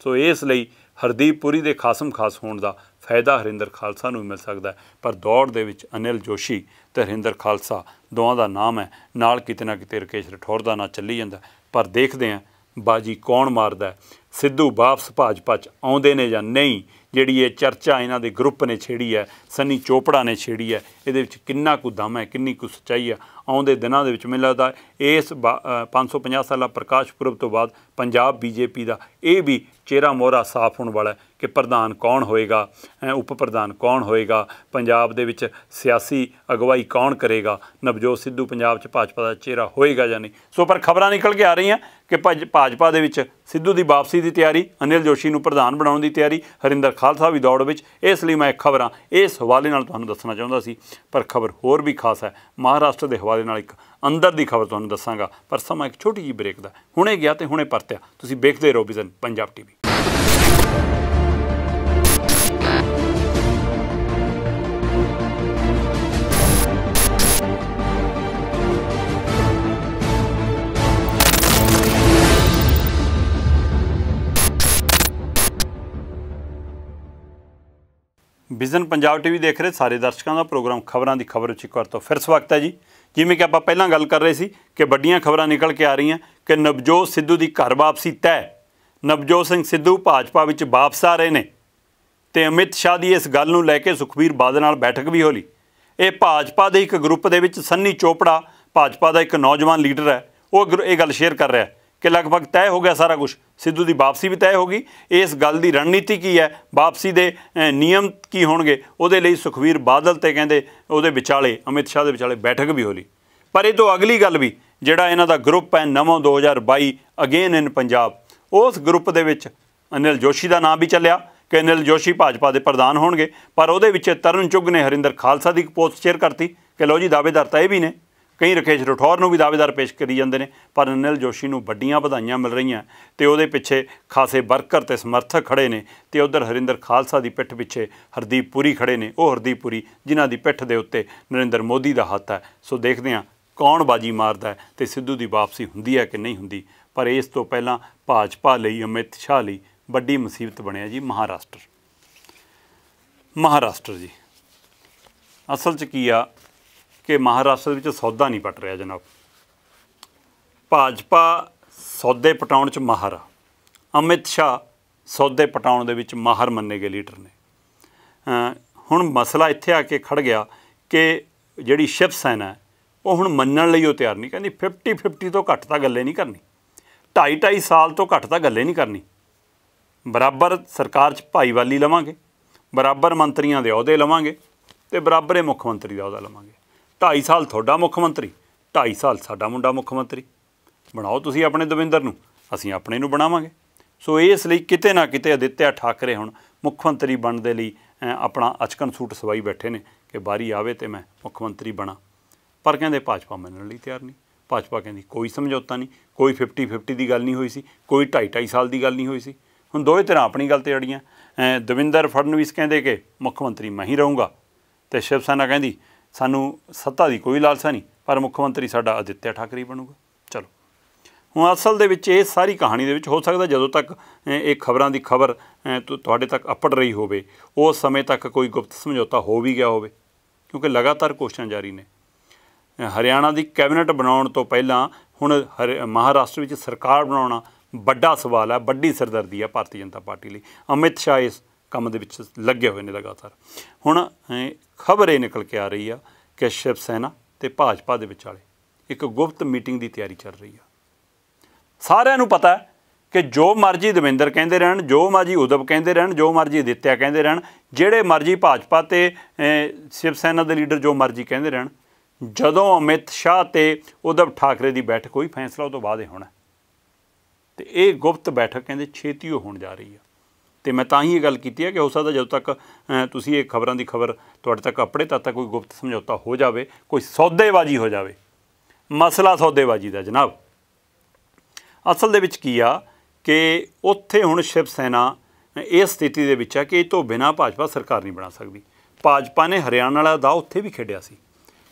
ਸੋ ਇਸ ਲਈ ਹਰਦੀਪ ਪੁਰੀ ਦੇ ਖਾਸਮ ਖਾਸ ਹੋਣ ਦਾ ਫਾਇਦਾ ਹਰਿੰਦਰ ਖਾਲਸਾ ਨੂੰ ਮਿਲ ਸਕਦਾ ਪਰ ਦੌੜ ਦੇ ਵਿੱਚ ਅਨਿਲ ਜੋਸ਼ੀ ਤੇ ਹਰਿੰਦਰ ਖਾਲਸਾ ਦੋਵਾਂ ਦਾ ਨਾਮ ਹੈ। ਨਾਲ ਕਿਤੇ ਨਾ ਕਿਤੇ ਰਕੇਸ਼ ਰਠੌਰ ਦਾ ਨਾਂ ਚੱਲੀ ਜਾਂਦਾ ਪਰ ਦੇਖਦੇ ਆਂ ਬਾਜੀ ਕੌਣ ਮਾਰਦਾ ਸਿੱਧੂ ਵਾਪਸ ਭਾਜਪਾ ਚ ਆਉਂਦੇ ਨੇ ਜਾਂ ਨਹੀਂ ਜਿਹੜੀ ਇਹ ਚਰਚਾ ਇਹਨਾਂ ਦੇ ਗਰੁੱਪ ਨੇ ਛੇੜੀ ਹੈ, ਸਨੀ ਚੋਪੜਾ ਨੇ ਛੇੜੀ ਹੈ, ਇਹਦੇ ਵਿੱਚ ਕਿੰਨਾ ਕੁ ਦਮ ਹੈ, ਕਿੰਨੀ ਕੁ ਸੱਚਾਈ ਹੈ। ਆਉਂਦੇ ਦਿਨਾਂ ਦੇ ਵਿੱਚ ਮੈਨੂੰ ਲੱਗਦਾ ਇਸ 550 ਸਾਲਾ ਪ੍ਰਕਾਸ਼ ਪੁਰਬ ਤੋਂ ਬਾਅਦ ਪੰਜਾਬ ਬੀਜੇਪੀ ਦਾ ਇਹ ਵੀ ਚਿਹਰਾ ਮੋਹਰਾ ਸਾਫ਼ ਹੋਣ ਵਾਲਾ ਕਿ ਪ੍ਰਧਾਨ ਕੌਣ ਹੋਏਗਾ ਉਪ ਪ੍ਰਧਾਨ ਕੌਣ ਹੋਏਗਾ, ਪੰਜਾਬ ਦੇ ਵਿੱਚ ਸਿਆਸੀ ਅਗਵਾਈ ਕੌਣ ਕਰੇਗਾ, ਨਵਜੋਤ ਸਿੱਧੂ ਪੰਜਾਬ 'ਚ ਭਾਜਪਾ ਦਾ ਚਿਹਰਾ ਹੋਏਗਾ ਜਾਂ ਨਹੀਂ। ਸੋ ਪਰ ਖਬਰਾਂ ਨਿਕਲ ਕੇ ਆ ਰਹੀਆਂ ਕਿ ਭਾਜਪਾ ਦੇ ਵਿੱਚ ਸਿੱਧੂ ਦੀ ਵਾਪਸੀ ਦੀ ਤਿਆਰੀ, ਅਨਿਲ ਜੋਸ਼ੀ ਨੂੰ ਪ੍ਰਧਾਨ ਬਣਾਉਣ ਦੀ ਤਿਆਰੀ, ਹਰਿੰਦਰ ਖਾਲਸਾ ਵੀ ਦੌੜ ਵਿੱਚ, ਇਸ ਲਈ ਮੈਂ ਖਬਰਾਂ ਇਸ ਹਵਾਲੇ ਨਾਲ ਤੁਹਾਨੂੰ ਦੱਸਣਾ ਚਾਹੁੰਦਾ ਸੀ, ਪਰ ਖਬਰ ਹੋਰ ਵੀ ਖਾਸ ਹੈ। ਮਹਾਰਾਸ਼ਟਰ ਦੇ ਹਵਾਲੇ ਨਾਲ ਇੱਕ ਅੰਦਰ ਦੀ ਖਬਰ ਤੁਹਾਨੂੰ ਦੱਸਾਂਗਾ, ਪਰ ਸਮਾਂ ਇੱਕ ਛੋਟੀ ਜਿਹੀ ਬ੍ਰੇਕ ਦਾ। ਹੁਣੇ ਗਿਆ ਤੇ ਹੁਣੇ ਪਰਤਿਆ। ਤੁਸੀਂ ਵੇਖਦੇ ਰਹੋ Vision, Punjab TV. Vision Punjab TV ਦੇਖ ਰਹੇ ਸਾਰੇ ਦਰਸ਼ਕਾਂ ਦਾ ਪ੍ਰੋਗਰਾਮ ਖਬਰਾਂ ਦੀ ਖਬਰ ਵਿੱਚ ਇੱਕ ਵਾਰ ਤੋਂ ਫਿਰ ਸਵਾਗਤ ਹੈ ਜੀ। ਜਿਵੇਂ ਕਿ ਆਪਾਂ ਪਹਿਲਾਂ ਗੱਲ ਕਰ ਰਹੇ ਸੀ ਕਿ ਵੱਡੀਆਂ ਖਬਰਾਂ ਨਿਕਲ ਕੇ ਆ ਰਹੀਆਂ ਕਿ ਨਵਜੋਤ ਸਿੱਧੂ ਦੀ ਘਰ ਵਾਪਸੀ ਤੈਅ। ਨਵਜੋਤ ਸਿੰਘ ਸਿੱਧੂ ਭਾਜਪਾ ਵਿੱਚ ਵਾਪਸ ਆ ਰਹੇ ਨੇ ਤੇ ਅਮਿਤ ਸ਼ਾਹ ਦੀ ਇਸ ਗੱਲ ਨੂੰ ਲੈ ਕੇ ਸੁਖਬੀਰ ਬਾਦਲ ਨਾਲ ਬੈਠਕ ਵੀ ਹੋਲੀ ਇਹ ਭਾਜਪਾ ਦੇ ਇੱਕ ਗਰੁੱਪ ਦੇ ਵਿੱਚ ਸੰਨੀ ਚੋਪੜਾ ਭਾਜਪਾ ਦਾ ਇੱਕ ਨੌਜਵਾਨ ਲੀਡਰ ਹੈ। ਉਹ ਗਰ- ਇਹ ਗੱਲ ਸ਼ੇਅਰ ਕਰ ਰਿਹਾ। ਕਿ ਲਗਭਗ ਤੈਅ ਹੋ ਗਿਆ ਸਾਰਾ ਕੁਝ ਸਿੱਧੂ ਦੀ ਵਾਪਸੀ ਵੀ ਤੈਅ ਹੋ ਗਈ। ਇਸ ਗੱਲ ਦੀ ਰਣਨੀਤੀ ਕੀ ਹੈ? ਵਾਪਸੀ ਦੇ ਨਿਯਮ ਕੀ ਹੋਣਗੇ? ਉਹਦੇ ਲਈ ਸੁਖਵੀਰ ਬਾਦਲ ਤੇ ਕਹਿੰਦੇ ਉਹਦੇ ਵਿਚਾਲੇ, ਅਮਿਤ ਸ਼ਾਹ ਦੇ ਵਿਚਾਲੇ ਬੈਠਕ ਵੀ ਹੋਲੀ ਪਰ ਇਹ ਤੋਂ ਅਗਲੀ ਗੱਲ ਵੀ, ਜਿਹੜਾ ਇਹਨਾਂ ਦਾ ਗਰੁੱਪ ਹੈ ਨਵੋਂ 2022 ਅਗੇਨ ਇਨ ਪੰਜਾਬ ਉਸ ਗਰੁੱਪ ਦੇ ਵਿੱਚ ਅਨਿਲ ਜੋਸ਼ੀ ਦਾ ਨਾਮ ਵੀ ਚੱਲਿਆ ਕਿ ਅਨਿਲ ਜੋਸ਼ੀ ਭਾਜਪਾ ਦੇ ਪ੍ਰਧਾਨ ਹੋਣਗੇ। ਪਰ ਉਹਦੇ ਵਿੱਚ ਤਰਨ ਚੁੱਗ ਨੇ ਹਰਿੰਦਰ ਖਾਲਸਾ ਦੀ ਇੱਕ ਪੋਸਟ ਸ਼ੇਅਰ ਕਰਤੀ। ਕਿ ਲੋ ਜੀ, ਦਾਅਵੇਦਾਰ ਤਾਂ ਇਹ ਵੀ ਨੇ। ਕਈ ਰਕੇਸ਼ ਰਠੌਰ ਨੂੰ ਵੀ ਦਾਅਵੇਦਾਰ ਪੇਸ਼ ਕਰੀ ਜਾਂਦੇ ਨੇ, ਪਰ ਅਨਿਲ ਜੋਸ਼ੀ ਨੂੰ ਵੱਡੀਆਂ ਵਧਾਈਆਂ ਮਿਲ ਰਹੀਆਂ ਤੇ ਉਹਦੇ ਪਿੱਛੇ ਖਾਸੇ ਵਰਕਰ ਤੇ ਸਮਰਥਕ ਖੜੇ ਨੇ ਤੇ ਉਧਰ ਹਰਿੰਦਰ ਖਾਲਸਾ ਦੀ ਪਿੱਠ ਪਿੱਛੇ ਹਰਦੀਪ ਪੁਰੀ ਖੜੇ ਨੇ। ਉਹ ਹਰਦੀਪ ਪੁਰੀ ਜਿਨ੍ਹਾਂ ਦੀ ਪਿੱਠ ਦੇ ਉੱਤੇ ਨਰਿੰਦਰ ਮੋਦੀ ਦਾ ਹੱਥ ਹੈ। ਸੋ ਦੇਖਦੇ ਹਾਂ ਕੌਣ ਬਾਜੀ ਮਾਰਦਾ ਹੈ ਤੇ ਸਿੱਧੂ ਦੀ ਵਾਪਸੀ ਹੁੰਦੀ ਹੈ ਕਿ ਨਹੀਂ ਹੁੰਦੀ। ਪਰ ਇਸ ਤੋਂ ਪਹਿਲਾਂ ਭਾਜਪਾ ਲਈ ਅਮਿਤ ਸ਼ਾਹ ਲਈ ਵੱਡੀ ਮੁਸੀਬਤ ਬਣਿਆ ਜੀ ਮਹਾਰਾਸ਼ਟਰ। ਮਹਾਰਾਸ਼ਟਰ ਜੀ, ਅਸਲ 'ਚ ਕੀ ਆ? ਕਿ ਮਹਾਰਾਸ਼ਟਰ ਵਿੱਚ ਸੌਦਾ ਨਹੀਂ ਪਟ ਰਿਹਾ ਜਨਾਬ। ਭਾਜਪਾ ਸੌਦੇ ਪਟਾਉਣ 'ਚ ਮਾਹਰ ਆ। ਅਮਿਤ ਸ਼ਾਹ ਸੌਦੇ ਪਟਾਉਣ ਦੇ ਵਿੱਚ ਮਾਹਰ ਮੰਨੇ ਗਏ ਲੀਡਰ ਨੇ। ਹੁਣ ਮਸਲਾ ਇੱਥੇ ਆ ਕੇ ਖੜ ਗਿਆ ਕਿ ਜਿਹੜੀ ਸ਼ਿਵ ਸੈਨਾ ਉਹ ਹੁਣ ਮੰਨਣ ਲਈ ਉਹ ਤਿਆਰ ਨਹੀਂ ਕਹਿੰਦੀ 50 50 ਤੋਂ ਘੱਟ ਤਾਂ ਗੱਲੇ ਨਹੀਂ ਕਰਨੀ। 2.5 2.5 ਸਾਲ ਤੋਂ ਘੱਟ ਤਾਂ ਗੱਲੇ ਨਹੀਂ ਕਰਨੀ। ਬਰਾਬਰ ਸਰਕਾਰ 'ਚ ਭਾਈਵਾਲੀ ਲਵਾਂਗੇ, ਬਰਾਬਰ ਮੰਤਰੀਆਂ ਦੇ ਅਹੁਦੇ ਲਵਾਂਗੇ ਤੇ ਬਰਾਬਰ ਹੀ ਮੁੱਖ ਮੰਤਰੀ ਦਾ ਅਹੁਦਾ ਲਵਾਂਗੇ। 2.5 ਸਾਲ ਤੁਹਾਡਾ ਮੁੱਖ ਮੰਤਰੀ 2.5 ਸਾਲ ਸਾਡਾ ਮੁੰਡਾ ਮੁੱਖ ਮੰਤਰੀ। ਬਣਾਓ ਤੁਸੀਂ ਆਪਣੇ ਦਵਿੰਦਰ ਨੂੰ, ਅਸੀਂ ਆਪਣੇ ਨੂੰ ਬਣਾਵਾਂਗੇ। ਸੋ ਇਸ ਲਈ ਕਿਤੇ ਨਾ ਕਿਤੇ ਅਦਿੱਤਿਆ ਠਾਕਰੇ ਹੁਣ ਮੁੱਖ ਮੰਤਰੀ ਬਣਨ ਦੇ ਲਈ ਆਪਣਾ ਅਚਕਨ ਸੂਟ ਸਵਾਈ ਬੈਠੇ ਨੇ ਕਿ ਬਾਰੀ ਆਵੇ ਤੇ ਮੈਂ ਮੁੱਖ ਮੰਤਰੀ ਬਣਾ। ਪਰ ਕਹਿੰਦੇ ਭਾਜਪਾ ਮੰਨਣ ਲਈ ਤਿਆਰ ਨਹੀਂ। ਭਾਜਪਾ ਕਹਿੰਦੀ ਕੋਈ ਸਮਝੌਤਾ ਨਹੀਂ, ਕੋਈ 50 50 ਦੀ ਗੱਲ ਨਹੀਂ ਹੋਈ ਸੀ, ਕੋਈ 2.5 2.5 ਸਾਲ ਦੀ ਗੱਲ ਨਹੀਂ ਹੋਈ ਸੀ। ਹੁਣ ਦੋਵੇਂ ਤਰ੍ਹਾਂ ਆਪਣੀ ਗੱਲ ਤੇ ਅੜੀਆਂ। ਦਵਿੰਦਰ ਫੜਨਵੀਸ ਕਹਿੰਦੇ ਕਿ ਮੁੱਖ ਮੰਤਰੀ ਮੈਂ ਹੀ ਰਹੂੰਗਾ। ਤੇ ਸ਼ਿਵ ਸੈਨਾ ਕਹਿੰਦੀ ਸਾਨੂੰ ਸੱਤਾ ਦੀ ਕੋਈ ਲਾਲਸਾ ਨਹੀਂ, ਪਰ ਮੁੱਖ ਮੰਤਰੀ ਸਾਡਾ ਅਦਿੱਤਿਆ ਠਾਕਰੇ ਬਣੂਗਾ। ਚਲੋ। ਹੁਣ ਅਸਲ ਦੇ ਵਿੱਚ ਇਹ ਸਾਰੀ ਕਹਾਣੀ ਦੇ ਵਿੱਚ ਹੋ ਸਕਦਾ ਜਦੋਂ ਤੱਕ ਇਹ ਖਬਰਾਂ ਦੀ ਖਬਰ ਤੁਹਾਡੇ ਤੱਕ ਅਪੜ ਰਹੀ ਹੋਵੇ, ਉਸ ਸਮੇਂ ਤੱਕ ਕੋਈ ਗੁਪਤ ਸਮਝੌਤਾ ਹੋ ਵੀ ਗਿਆ ਹੋਵੇ, ਕਿਉਂਕਿ ਲਗਾਤਾਰ ਕੋਸ਼ਿਸ਼ਾਂ ਜਾਰੀ ਨੇ। ਹਰਿਆਣਾ ਦੀ ਕੈਬਨਿਟ ਬਣਾਉਣ ਤੋਂ ਪਹਿਲਾਂ ਹੁਣ ਹਰ- ਮਹਾਰਾਸ਼ਟਰ ਵਿੱਚ ਸਰਕਾਰ ਬਣਾਉਣਾ ਵੱਡਾ ਸਵਾਲ ਹੈ, ਵੱਡੀ ਸਰਦਰਦੀ ਹੈ ਭਾਰਤੀ ਜਨਤਾ ਪਾਰਟੀ ਲਈ। ਅਮਿਤ ਸ਼ਾਹ ਇਸ ਕੰਮ ਦੇ ਵਿੱਚ ਲੱਗੇ ਹੋਏ ਨੇ ਲਗਾਤਾਰ। ਹੁਣ ਖਬਰ ਇਹ ਨਿਕਲ ਕੇ ਆ ਰਹੀ ਆ ਕਿ ਸ਼ਿਵ ਸੈਨਾ ਤੇ ਭਾਜਪਾ ਦੇ ਵਿਚਾਲੇ ਇੱਕ ਗੁਪਤ ਮੀਟਿੰਗ ਦੀ ਤਿਆਰੀ ਚੱਲ ਰਹੀ ਆ। ਸਾਰਿਆਂ ਨੂੰ ਪਤਾ ਹੈ ਕਿ ਜੋ ਮਰਜ਼ੀ ਦਵਿੰਦਰ ਕਹਿੰਦੇ ਰਹਿਣ, ਜੋ ਮਰਜ਼ੀ ਉਦਵ ਕਹਿੰਦੇ ਰਹਿਣ, ਜੋ ਮਰਜ਼ੀ ਦਿੱਤਿਆ ਕਹਿੰਦੇ ਰਹਿਣ, ਜਿਹੜੇ ਮਰਜ਼ੀ ਭਾਜਪਾ ਤੇ ਸ਼ਿਵ ਸੈਨਾ ਦੇ ਲੀਡਰ ਜੋ ਮਰਜ਼ੀ ਕਹਿੰਦੇ ਰਹਿਣ, ਜਦੋਂ ਅਮਿਤ ਸ਼ਾਹ ਤੇ ਉਦਵ ਠਾਕਰੇ ਦੀ ਬੈਠਕ ਹੋਈ, ਫੈਸਲਾ ਉਹ ਤੋਂ ਬਾਅਦ ਹੀ ਹੋਣਾ। ਤੇ ਇਹ ਗੁਪਤ ਬੈਠਕ ਕਹਿੰਦੇ ਛੇਤੀ ਹੋਣ ਜਾ ਰਹੀ ਆ। ਤੇ ਮੈਂ ਤਾਂ ਹੀ ਇਹ ਗੱਲ ਕੀਤੀ ਹੈ ਕਿ ਹੋ ਸਕਦਾ ਜਦੋਂ ਤੱਕ ਤੁਸੀਂ ਇਹ ਖਬਰਾਂ ਦੀ ਖਬਰ ਤੁਹਾਡੇ ਤੱਕ ਅਪੜੇ, ਤਦ ਤੱਕ ਕੋਈ ਗੁਪਤ ਸਮਝੌਤਾ ਹੋ ਜਾਵੇ, ਕੋਈ ਸੌਦੇਬਾਜ਼ੀ ਹੋ ਜਾਵੇ। ਮਸਲਾ ਸੌਦੇਬਾਜ਼ੀ ਦਾ ਜਨਾਬ। ਅਸਲ ਦੇ ਵਿੱਚ ਕੀ ਆ ਕਿ ਉੱਥੇ ਹੁਣ ਸ਼ਿਵ ਸੈਨਾ ਇਸ ਸਥਿਤੀ ਦੇ ਵਿੱਚ ਆ ਕਿ ਇਹ ਤੋਂ ਬਿਨਾ ਭਾਜਪਾ ਸਰਕਾਰ ਨਹੀਂ ਬਣਾ ਸਕਦੀ। ਭਾਜਪਾ ਨੇ ਹਰਿਆਣਾ ਵਾਲਾ ਦਾ ਉੱਥੇ ਵੀ ਖੇਡਿਆ ਸੀ।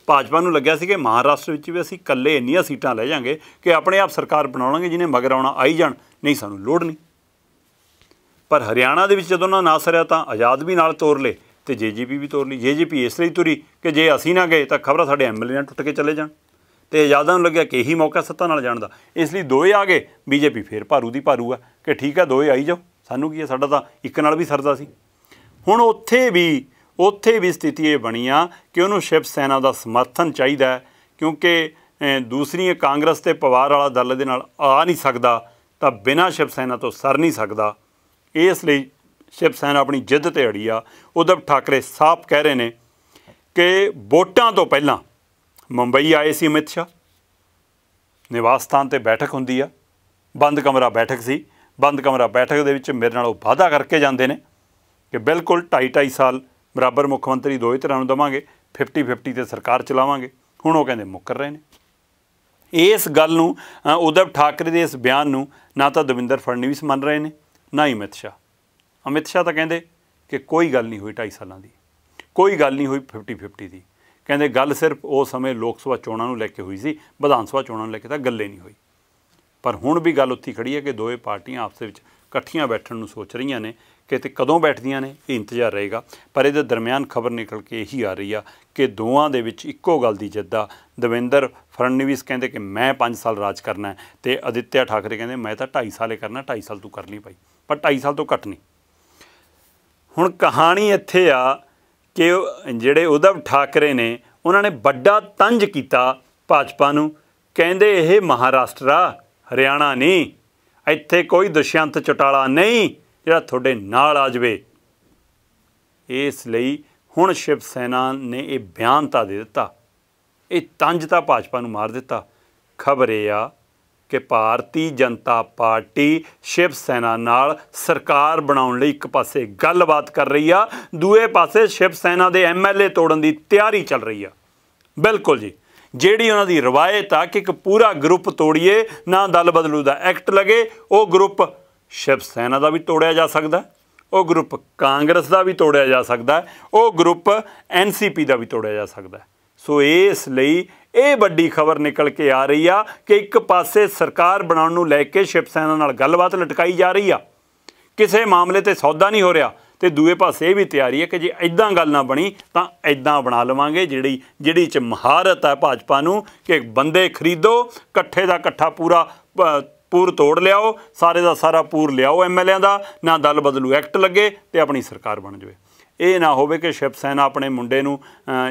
ਭਾਜਪਾ ਨੂੰ ਲੱਗਿਆ ਸੀ ਕਿ ਮਹਾਰਾਸ਼ਟਰ ਵਿੱਚ ਵੀ ਅਸੀਂ ਇਕੱਲੇ ਇੰਨੀਆਂ ਸੀਟਾਂ ਲੈ ਜਾਾਂਗੇ ਕਿ ਆਪਣੇ ਆਪ ਸਰਕਾਰ ਬਣਾਉਣਗੇ ਜਿਹਨੇ ਮਗਰ ਆਉਣਾ ਆਈ ਜਾਣ, ਨਹੀਂ ਸਾਨੂੰ ਲੋੜ ਨਹੀਂ। ਪਰ ਹਰਿਆਣਾ ਦੇ ਵਿੱਚ ਜਦੋਂ ਉਹਨਾਂ ਨਾ ਸਰਿਆ ਤਾਂ ਆਜ਼ਾਦ ਵੀ ਨਾਲ ਤੋਰ ਲੇ ਤੇ ਜੇਜੀਪੀ ਵੀ ਤੋਰ ਲਈ। ਜੇਜੀਪੀ ਇਸ ਲਈ ਤੁਰੀ ਕਿ ਜੇ ਅਸੀਂ ਨਾ ਗਏ ਤਾਂ ਖਬਰਾਂ ਸਾਡੇ ਐਮਐਲਏ ਨਾਲ ਟੁੱਟ ਕੇ ਚਲੇ ਜਾਣ ਤੇ ਆਜ਼ਾਦਾਂ ਨੂੰ ਲੱਗਿਆ ਕਿ ਇਹੀ ਮੌਕਾ ਸੱਤਾ ਨਾਲ ਜਾਣ ਦਾ। ਇਸ ਲਈ ਦੋਏ ਆ ਗਏ, ਬੀਜੇਪੀ ਫੇਰ ਭਾਰੂ ਦੀ ਭਾਰੂ ਆ ਕਿ ਠੀਕ ਆ, ਦੋਏ ਆਈ ਜਾਓ। ਸਾਨੂੰ ਕੀ ਹੈ ਸਾਡਾ ਤਾਂ ਇੱਕ ਨਾਲ ਵੀ ਸਰਦਾ ਸੀ। ਹੁਣ ਉੱਥੇ ਵੀ ਉੱਥੇ ਵੀ ਸਥਿਤੀ ਇਹ ਬਣੀ ਆ ਕਿ ਉਹਨੂੰ ਸ਼ਿਵ ਸੈਨਾ ਦਾ ਸਮਰਥਨ ਚਾਹੀਦਾ ਕਿਉਂਕਿ ਦੂਸਰੀ ਕਾਂਗਰਸ ਤੇ ਪਵਾਰ ਵਾਲਾ ਦਲ ਦੇ ਨਾਲ ਆ ਨਹੀਂ ਸਕਦਾ ਤਾਂ ਬਿਨਾਂ ਸ਼ਿਵ ਸੈਨਾ ਤੋਂ ਸਰ ਨਹੀਂ ਸਕਦਾ। ਇਸ ਲਈ ਸ਼ਿਵ ਸੈਨਾ ਆਪਣੀ ਜਿੱਦ ਤੇ ਅੜੀ ਆ। ਉਦਵ ਠਾਕਰੇ ਸਾਫ਼ ਕਹਿ ਰਹੇ ਨੇ ਕਿ ਵੋਟਾਂ ਤੋਂ ਪਹਿਲਾਂ ਮੁੰਬਈ ਆਏ ਸੀ ਅਮਿਤ ਸ਼ਾਹ। ਨਿਵਾਸ ਸਥਾਨ ਤੇ ਬੈਠਕ ਹੁੰਦੀ ਆ। ਬੰਦ ਕਮਰਾ ਬੈਠਕ ਸੀ। ਬੰਦ ਕਮਰਾ ਬੈਠਕ ਦੇ ਵਿੱਚ ਮੇਰੇ ਨਾਲ ਉਹ ਵਾਅਦਾ ਕਰਕੇ ਜਾਂਦੇ ਨੇ ਕਿ ਬਿਲਕੁਲ 2.5 2.5 ਸਾਲ ਬਰਾਬਰ ਮੁੱਖ ਮੰਤਰੀ ਦੋਹੇ ਤਰ੍ਹਾਂ ਨੂੰ ਦਵਾਂਗੇ 50 50 ਤੇ ਸਰਕਾਰ ਚਲਾਵਾਂਗੇ। ਹੁਣ ਉਹ ਕਹਿੰਦੇ ਮੁੱਕਰ ਰਹੇ ਨੇ। ਇਸ ਗੱਲ ਨੂੰ ਅ, ਉਦਵ ਠਾਕਰੇ ਦੇ ਇਸ ਬਿਆਨ ਨੂੰ ਨਾ ਤਾਂ ਦਵਿੰਦਰ ਫੜਨਵੀਸ ਮੰਨ ਰਹੇ ਨੇ ਨਾ ਹੀ ਅਮਿਤ ਸ਼ਾਹ। ਅਮਿਤ ਸ਼ਾਹ ਤਾਂ ਕਹਿੰਦੇ ਕਿ ਕੋਈ ਗੱਲ ਨਹੀਂ ਹੋਈ 2.5 ਸਾਲਾਂ ਦੀ। ਕੋਈ ਗੱਲ ਨਹੀਂ ਹੋਈ 50 50 ਦੀ। ਕਹਿੰਦੇ ਗੱਲ ਸਿਰਫ ਉਹ ਸਮੇਂ ਲੋਕ ਸਭਾ ਚੋਣਾਂ ਨੂੰ ਲੈ ਕੇ ਹੋਈ ਸੀ, ਵਿਧਾਨ ਸਭਾ ਚੋਣਾਂ ਨੂੰ ਲੈ ਕੇ ਤਾਂ ਗੱਲੇ ਨਹੀਂ ਹੋਈ। ਪਰ ਹੁਣ ਵੀ ਗੱਲ ਉੱਥੇ ਹੀ ਖੜੀ ਹੈ ਕਿ ਦੋਵੇਂ ਪਾਰਟੀਆਂ ਆਪਸ ਵਿੱਚ ਇਕੱਠੀਆਂ ਬੈਠਣ ਨੂੰ ਸੋਚ ਰਹੀਆਂ ਨੇ ਕਿ ਤੇ ਕਦੋਂ ਬੈਠਦੀਆਂ ਨੇ, ਇਹ ਇੰਤਜ਼ਾਰ ਰਹੇਗਾ। ਪਰ ਇਹਦੇ ਦਰਮਿਆਨ ਖਬਰ ਨਿਕਲ ਕੇ ਇਹੀ ਆ ਰਹੀ ਆ ਕਿ ਦੋਵਾਂ ਦੇ ਵਿੱਚ ਇੱਕੋ ਗੱਲ ਦੀ ਜਿੱਦਾ ਦਵਿੰਦਰ ਫੜਨਵੀਸ ਕਹਿੰਦੇ ਕਿ ਮੈਂ 5 ਸਾਲ ਰਾਜ ਕਰਨਾ ਹੈ ਤੇ ਅਦਿੱਤਿਆ ਠਾਕਰੇ ਕਹਿੰਦੇ ਮੈਂ ਤਾਂ 2.5 ਸਾਲੇ ਕਰਨਾ 2.5 ਸਾਲ ਤੂੰ ਕਰ ਲਈ ਭਾਈ। ਪਰ 2.5 ਸਾਲ ਤੋਂ ਘੱਟ ਨਹੀਂ। ਹੁਣ ਕਹਾਣੀ ਇੱਥੇ ਆ ਕਿ ਜਿਹੜੇ ਉਦਵ ਠਾਕਰੇ ਨੇ, ਉਹਨਾਂ ਨੇ ਵੱਡਾ ਤੰਜ ਕੀਤਾ ਭਾਜਪਾ ਨੂੰ। ਕਹਿੰਦੇ ਇਹ ਮਹਾਰਾਸ਼ਟਰਾ ਹਰਿਆਣਾ ਨਹੀਂ। ਇੱਥੇ ਕੋਈ ਦੁਸ਼ਯੰਤ ਚਟਾਲਾ ਨਹੀਂ ਜਿਹੜਾ ਤੁਹਾਡੇ ਨਾਲ ਆ ਜਾਵੇ। ਇਸ ਲਈ ਹੁਣ ਸ਼ਿਵ ਸੈਨਾ ਨੇ ਇਹ ਬਿਆਨ ਤਾਂ ਦੇ ਦਿੱਤਾ। ਇਹ ਤੰਜ ਤਾਂ ਭਾਜਪਾ ਨੂੰ ਮਾਰ ਦਿੱਤਾ। ਖਬਰ ਇਹ ਆ ਕਿ ਭਾਰਤੀ ਜਨਤਾ ਪਾਰਟੀ ਸ਼ਿਵ ਸੈਨਾ ਨਾਲ ਸਰਕਾਰ ਬਣਾਉਣ ਲਈ ਇੱਕ ਪਾਸੇ ਗੱਲਬਾਤ ਕਰ ਰਹੀ ਆ, ਦੂਏ ਪਾਸੇ ਸ਼ਿਵ ਸੈਨਾ ਦੇ ਐਮਐਲਏ ਤੋੜਨ ਦੀ ਤਿਆਰੀ ਚੱਲ ਰਹੀ ਆ। ਬਿਲਕੁਲ ਜੀ। ਜਿਹੜੀ ਉਹਨਾਂ ਦੀ ਰਵਾਇਤ ਆ ਕਿ ਇੱਕ ਪੂਰਾ ਗਰੁੱਪ ਤੋੜੀਏ, ਨਾ ਦਲ ਬਦਲੂ ਦਾ ਐਕਟ ਲਗੇ, ਉਹ ਗਰੁੱਪ ਸ਼ਿਵ ਸੈਨਾ ਦਾ ਵੀ ਤੋੜਿਆ ਜਾ ਸਕਦਾ, ਉਹ ਗਰੁੱਪ ਕਾਂਗਰਸ ਦਾ ਵੀ ਤੋੜਿਆ ਜਾ ਸਕਦਾ, ਉਹ ਗਰੁੱਪ ਐਨਸੀਪੀ ਦਾ ਵੀ ਤੋੜਿਆ ਜਾ ਸਕਦਾ। ਸੋ ਇਸ ਲਈ ਇਹ ਵੱਡੀ ਖਬਰ ਨਿਕਲ ਕੇ ਆ ਰਹੀ ਆ ਕਿ ਇੱਕ ਪਾਸੇ ਸਰਕਾਰ ਬਣਾਉਣ ਨੂੰ ਲੈ ਕੇ ਸ਼ਿਵ ਸੈਨਾ ਨਾਲ ਗੱਲਬਾਤ ਲਟਕਾਈ ਜਾ ਰਹੀ ਆ। ਕਿਸੇ ਮਾਮਲੇ ਤੇ ਸੌਦਾ ਨਹੀਂ ਹੋ ਰਿਹਾ ਤੇ ਦੂਏ ਪਾਸੇ ਇਹ ਵੀ ਤਿਆਰੀ ਹੈ ਕਿ ਜੇ ਐਦਾਂ ਗੱਲ ਨਾ ਬਣੀ ਤਾਂ ਐਦਾਂ ਬਣਾ ਲਵਾਂਗੇ ਜਿਹੜੀ ਜਿਹੜੀ ਚ ਮਹਾਰਤ ਹੈ ਭਾਜਪਾ ਨੂੰ ਕਿ ਬੰਦੇ ਖਰੀਦੋ, ਇਕੱਠੇ ਦਾ ਇਕੱਠਾ ਪੂਰਾ ਪੂਰ ਤੋੜ ਲਿਆਓ, ਸਾਰੇ ਦਾ ਸਾਰਾ ਪੂਰ ਲਿਆਓ ਐਮਐਲਏ ਦਾ, ਨਾ ਦਲ ਬਦਲੂ, ਐਕਟ ਲੱਗੇ ਤੇ ਆਪਣੀ ਸਰਕਾਰ ਬਣ ਜਾਵੇ। ਇਹ ਨਾ ਹੋਵੇ ਕਿ ਸ਼ਿਵ ਸੈਨਾ ਆਪਣੇ ਮੁੰਡੇ ਨੂੰ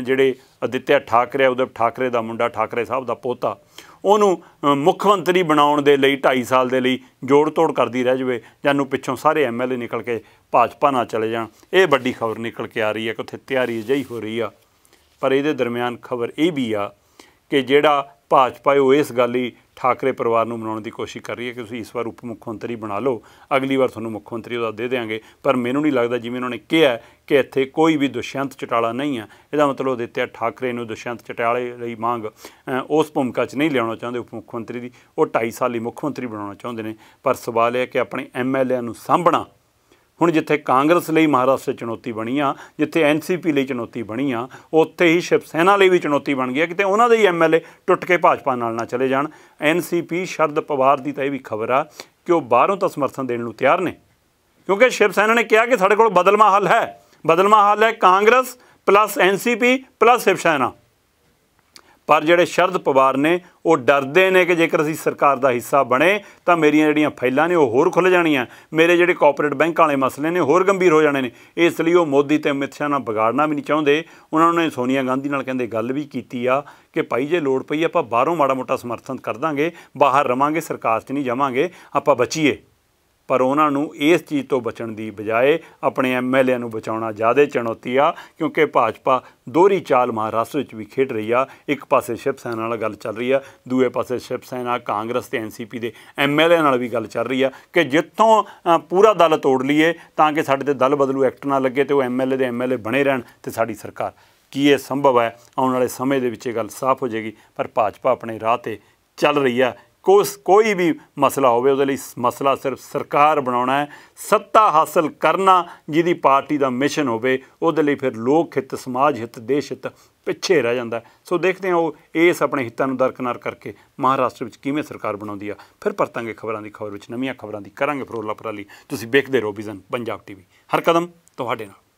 ਜਿਹੜੇ ਅਦਿੱਤਿਆ ਠਾਕਰੇ ਉਦਵ ਠਾਕਰੇ ਦਾ ਮੁੰਡਾ ਠਾਕਰੇ ਸਾਹਿਬ ਦਾ ਪੋਤਾ, ਉਹਨੂੰ ਮੁੱਖ ਮੰਤਰੀ ਬਣਾਉਣ ਦੇ ਲਈ 2.5 ਸਾਲ ਦੇ ਲਈ ਜੋੜ ਤੋੜ ਕਰਦੀ ਰਹਿ ਜਾਵੇ, ਜਾਂ ਨੂੰ ਪਿੱਛੋਂ ਸਾਰੇ ਐਮਐਲਏ ਨਿਕਲ ਕੇ ਭਾਜਪਾ ਨਾਲ ਚਲੇ ਜਾਣ। ਇਹ ਵੱਡੀ ਖਬਰ ਨਿਕਲ ਕੇ ਆ ਰਹੀ ਹੈ ਕਿ ਉੱਥੇ ਤਿਆਰੀ ਅਜਿਹੀ ਹੋ ਰਹੀ ਆ। ਪਰ ਇਹਦੇ ਦਰਮਿਆਨ ਖਬਰ ਇਹ ਵੀ ਆ ਕਿ ਜਿਹੜਾ ਭਾਜਪਾ ਉਹ ਇਸ ਗੱਲ ਹੀ ਠਾਕਰੇ ਪਰਿਵਾਰ ਨੂੰ ਬਣਾਉਣ ਦੀ ਕੋਸ਼ਿਸ਼ ਕਰ ਰਹੀ ਹੈ ਕਿ ਤੁਸੀਂ ਇਸ ਵਾਰ ਉਪ ਮੁੱਖ ਮੰਤਰੀ ਬਣਾ ਲਓ। ਅਗਲੀ ਵਾਰ ਤੁਹਾਨੂੰ ਮੁੱਖ ਮੰਤਰੀ ਉਹਦਾ ਦੇ ਦੇਵਾਂਗੇ ਪਰ ਮੈਨੂੰ ਨਹੀਂ ਲੱਗਦਾ ਜਿਵੇਂ ਉਹਨਾਂ ਨੇ ਕਿਹਾ ਕਿ ਇੱਥੇ ਕੋਈ ਵੀ ਦੁਸ਼ਯੰਤ ਚਟਾਲਾ ਨਹੀਂ ਹੈ। ਇਹਦਾ ਮਤਲਬ ਦਿੱਤਿਆ ਠਾਕਰੇ ਨੂੰ ਦੁਸ਼ਯੰਤ ਚਟਾਲੇ ਲਈ ਮੰਗ। ਉਸ ਭੂਮਿਕਾ 'ਚ ਨਹੀਂ ਲਿਆਉਣਾ ਚਾਹੁੰਦੇ ਉਪ ਮੁੱਖ ਮੰਤਰੀ ਦੀ। ਉਹ 2.5 ਸਾਲ ਲਈ ਮੁੱਖ ਮੰਤਰੀ ਬਣਾਉਣਾ ਚਾਹੁੰਦੇ ਨੇ। ਪਰ ਸਵਾਲ ਇਹ ਹੈ ਕਿ ਆਪਣੇ ਐਮਐਲਏ ਨੂੰ ਸਾਂਭਣਾ ਹੁਣ ਜਿੱਥੇ ਕਾਂਗਰਸ ਲਈ ਮਹਾਰਾਸ਼ਟਰ ਚੁਣੌਤੀ ਬਣੀ ਆ, ਜਿੱਥੇ ਐਨਸੀਪੀ ਲਈ ਚੁਣੌਤੀ ਬਣੀ ਆ, ਉੱਥੇ ਹੀ ਸ਼ਿਵ ਸੈਨਾ ਲਈ ਵੀ ਚੁਣੌਤੀ ਬਣ ਗਈ ਕਿਤੇ ਉਹਨਾਂ ਦੇ ਹੀ ਐਮਐਲਏ ਟੁੱਟ ਕੇ ਭਾਜਪਾ ਨਾਲ ਨਾ ਚਲੇ ਜਾਣ। ਐਨਸੀਪੀ ਸ਼ਰਦ ਪਵਾਰ ਦੀ ਤਾਂ ਇਹ ਵੀ ਖਬਰ ਆ ਕਿ ਉਹ ਬਾਹਰੋਂ ਤਾਂ ਸਮਰਥਨ ਦੇਣ ਨੂੰ ਤਿਆਰ ਨੇ। ਕਿਉਂਕਿ ਸ਼ਿਵ ਸੈਨਾ ਨੇ ਕਿਹਾ ਕਿ ਸਾਡੇ ਕੋਲ ਬਦਲਮਾ ਹੱਲ ਹੈ। ਬਦਲਮਾ ਹੱਲ ਹੈ Congress plus NCP plus Shiv Sena. ਪਰ ਜਿਹੜੇ ਸ਼ਰਦ ਪਵਾਰ ਨੇ, ਉਹ ਡਰਦੇ ਨੇ ਕਿ ਜੇਕਰ ਅਸੀਂ ਸਰਕਾਰ ਦਾ ਹਿੱਸਾ ਬਣੇ, ਤਾਂ ਮੇਰੀਆਂ ਜਿਹੜੀਆਂ ਫਾਈਲਾਂ ਨੇ, ਉਹ ਹੋਰ ਖੁੱਲ ਜਾਣੀਆਂ। ਮੇਰੇ ਜਿਹੜੇ ਕਾਰਪੋਰੇਟ ਬੈਂਕ ਵਾਲੇ ਮਸਲੇ ਨੇ, ਹੋਰ ਗੰਭੀਰ ਹੋ ਜਾਣੇ ਨੇ। ਇਸ ਲਈ ਉਹ ਮੋਦੀ ਤੇ ਅਮਿਤ ਸ਼ਾਹ ਨਾਲ ਵਿਗਾੜਨਾ ਵੀ ਨਹੀਂ ਚਾਹੁੰਦੇ। ਉਹਨਾਂ ਨੇ ਸੋਨੀਆ ਗਾਂਧੀ ਨਾਲ ਕਹਿੰਦੇ ਗੱਲ ਵੀ ਕੀਤੀ ਆ ਕਿ ਭਾਈ ਜੇ ਲੋੜ ਪਈ, ਆਪਾਂ ਬਾਹਰੋਂ ਮਾੜਾ ਮੋਟਾ ਸਮਰਥਨ ਕਰ ਦਾਂਗੇ, ਬਾਹਰ ਰਵਾਂਗੇ, ਸਰਕਾਰ 'ਚ ਨਹੀਂ ਜਾਵਾਂਗੇ, ਆਪਾਂ ਬਚੀਏ। ਪਰ ਉਹਨਾਂ ਨੂੰ ਇਸ ਚੀਜ਼ ਤੋਂ ਬਚਣ ਦੀ ਬਜਾਏ ਆਪਣੇ ਐਮਐਲਏ ਨੂੰ ਬਚਾਉਣਾ ਜ਼ਿਆਦਾ ਚੁਣੌਤੀ ਆ, ਕਿਉਂਕਿ ਭਾਜਪਾ ਦੋਹਰੀ ਚਾਲ ਮਹਾਰਾਸ਼ਟਰ ਵਿੱਚ ਵੀ ਖੇਡ ਰਹੀ ਆ। ਇੱਕ ਪਾਸੇ ਸ਼ਿਵ ਸੈਨਾ ਨਾਲ ਗੱਲ ਚੱਲ ਰਹੀ ਆ, ਦੂਏ ਪਾਸੇ ਸ਼ਿਵ ਸੈਨਾ, ਕਾਂਗਰਸ ਤੇ ਐਨਸੀਪੀ ਦੇ ਐਮਐਲਏ ਨਾਲ ਵੀ ਗੱਲ ਚੱਲ ਰਹੀ ਆ ਕਿ ਜਿੱਥੋਂ ਪੂਰਾ ਦਲ ਤੋੜ ਲਈਏ ਤਾਂ ਕਿ ਸਾਡੇ ਤੇ ਦਲ ਬਦਲੂ, ਐਕਟ ਨਾ ਲੱਗੇ ਤੇ ਉਹ ਐਮਐਲਏ ਦੇ ਐਮਐਲਏ ਬਣੇ ਰਹਿਣ ਤੇ ਸਾਡੀ ਸਰਕਾਰ। ਕੀ ਇਹ ਸੰਭਵ ਹੈ? ਆਉਣ ਵਾਲੇ ਸਮੇਂ ਦੇ ਵਿੱਚ ਇਹ ਗੱਲ ਸਾਫ਼ ਹੋ ਜਾਏਗੀ, ਪਰ ਭਾਜਪਾ ਆਪਣੇ ਰਾਹ ਤੇ ਚੱਲ ਰਹੀ ਆ। ਕੋਸ ਕੋਈ ਵੀ ਮਸਲਾ ਹੋਵੇ, ਉਹਦੇ ਲਈ ਮਸਲਾ ਸਿਰਫ ਸਰਕਾਰ ਬਣਾਉਣਾ ਹੈ, ਸੱਤਾ ਹਾਸਲ ਕਰਨਾ ਜਿਹਦੀ ਪਾਰਟੀ ਦਾ ਮਿਸ਼ਨ ਹੋਵੇ, ਉਹਦੇ ਲਈ ਫਿਰ ਲੋਕ ਹਿੱਤ, ਸਮਾਜ ਹਿੱਤ, ਦੇਸ਼ ਹਿੱਤ ਪਿੱਛੇ ਰਹਿ ਜਾਂਦਾ ਸੋ ਦੇਖਦੇ ਹਾਂ ਉਹ ਇਸ ਆਪਣੇ ਹਿੱਤਾਂ ਨੂੰ ਦਰਕਨਾਰ ਕਰਕੇ ਮਹਾਰਾਸ਼ਟਰ ਵਿੱਚ ਕਿਵੇਂ ਸਰਕਾਰ ਬਣਾਉਂਦੀ ਆ। ਫਿਰ ਪਰਤਾਂਗੇ ਖਬਰਾਂ ਦੀ ਖਬਰ ਵਿੱਚ, ਨਵੀਆਂ ਖਬਰਾਂ ਦੀ ਕਰਾਂਗੇ ਫਰੋਲਾ ਪਰਾਲੀ। ਤੁਸੀਂ ਵੇਖਦੇ ਰਹੋ ਵਿਜ਼ਨ ਪੰਜਾਬ ਟੀਵੀ। ਹਰ ਕਦਮ ਤੁਹਾਡੇ ਨਾਲ।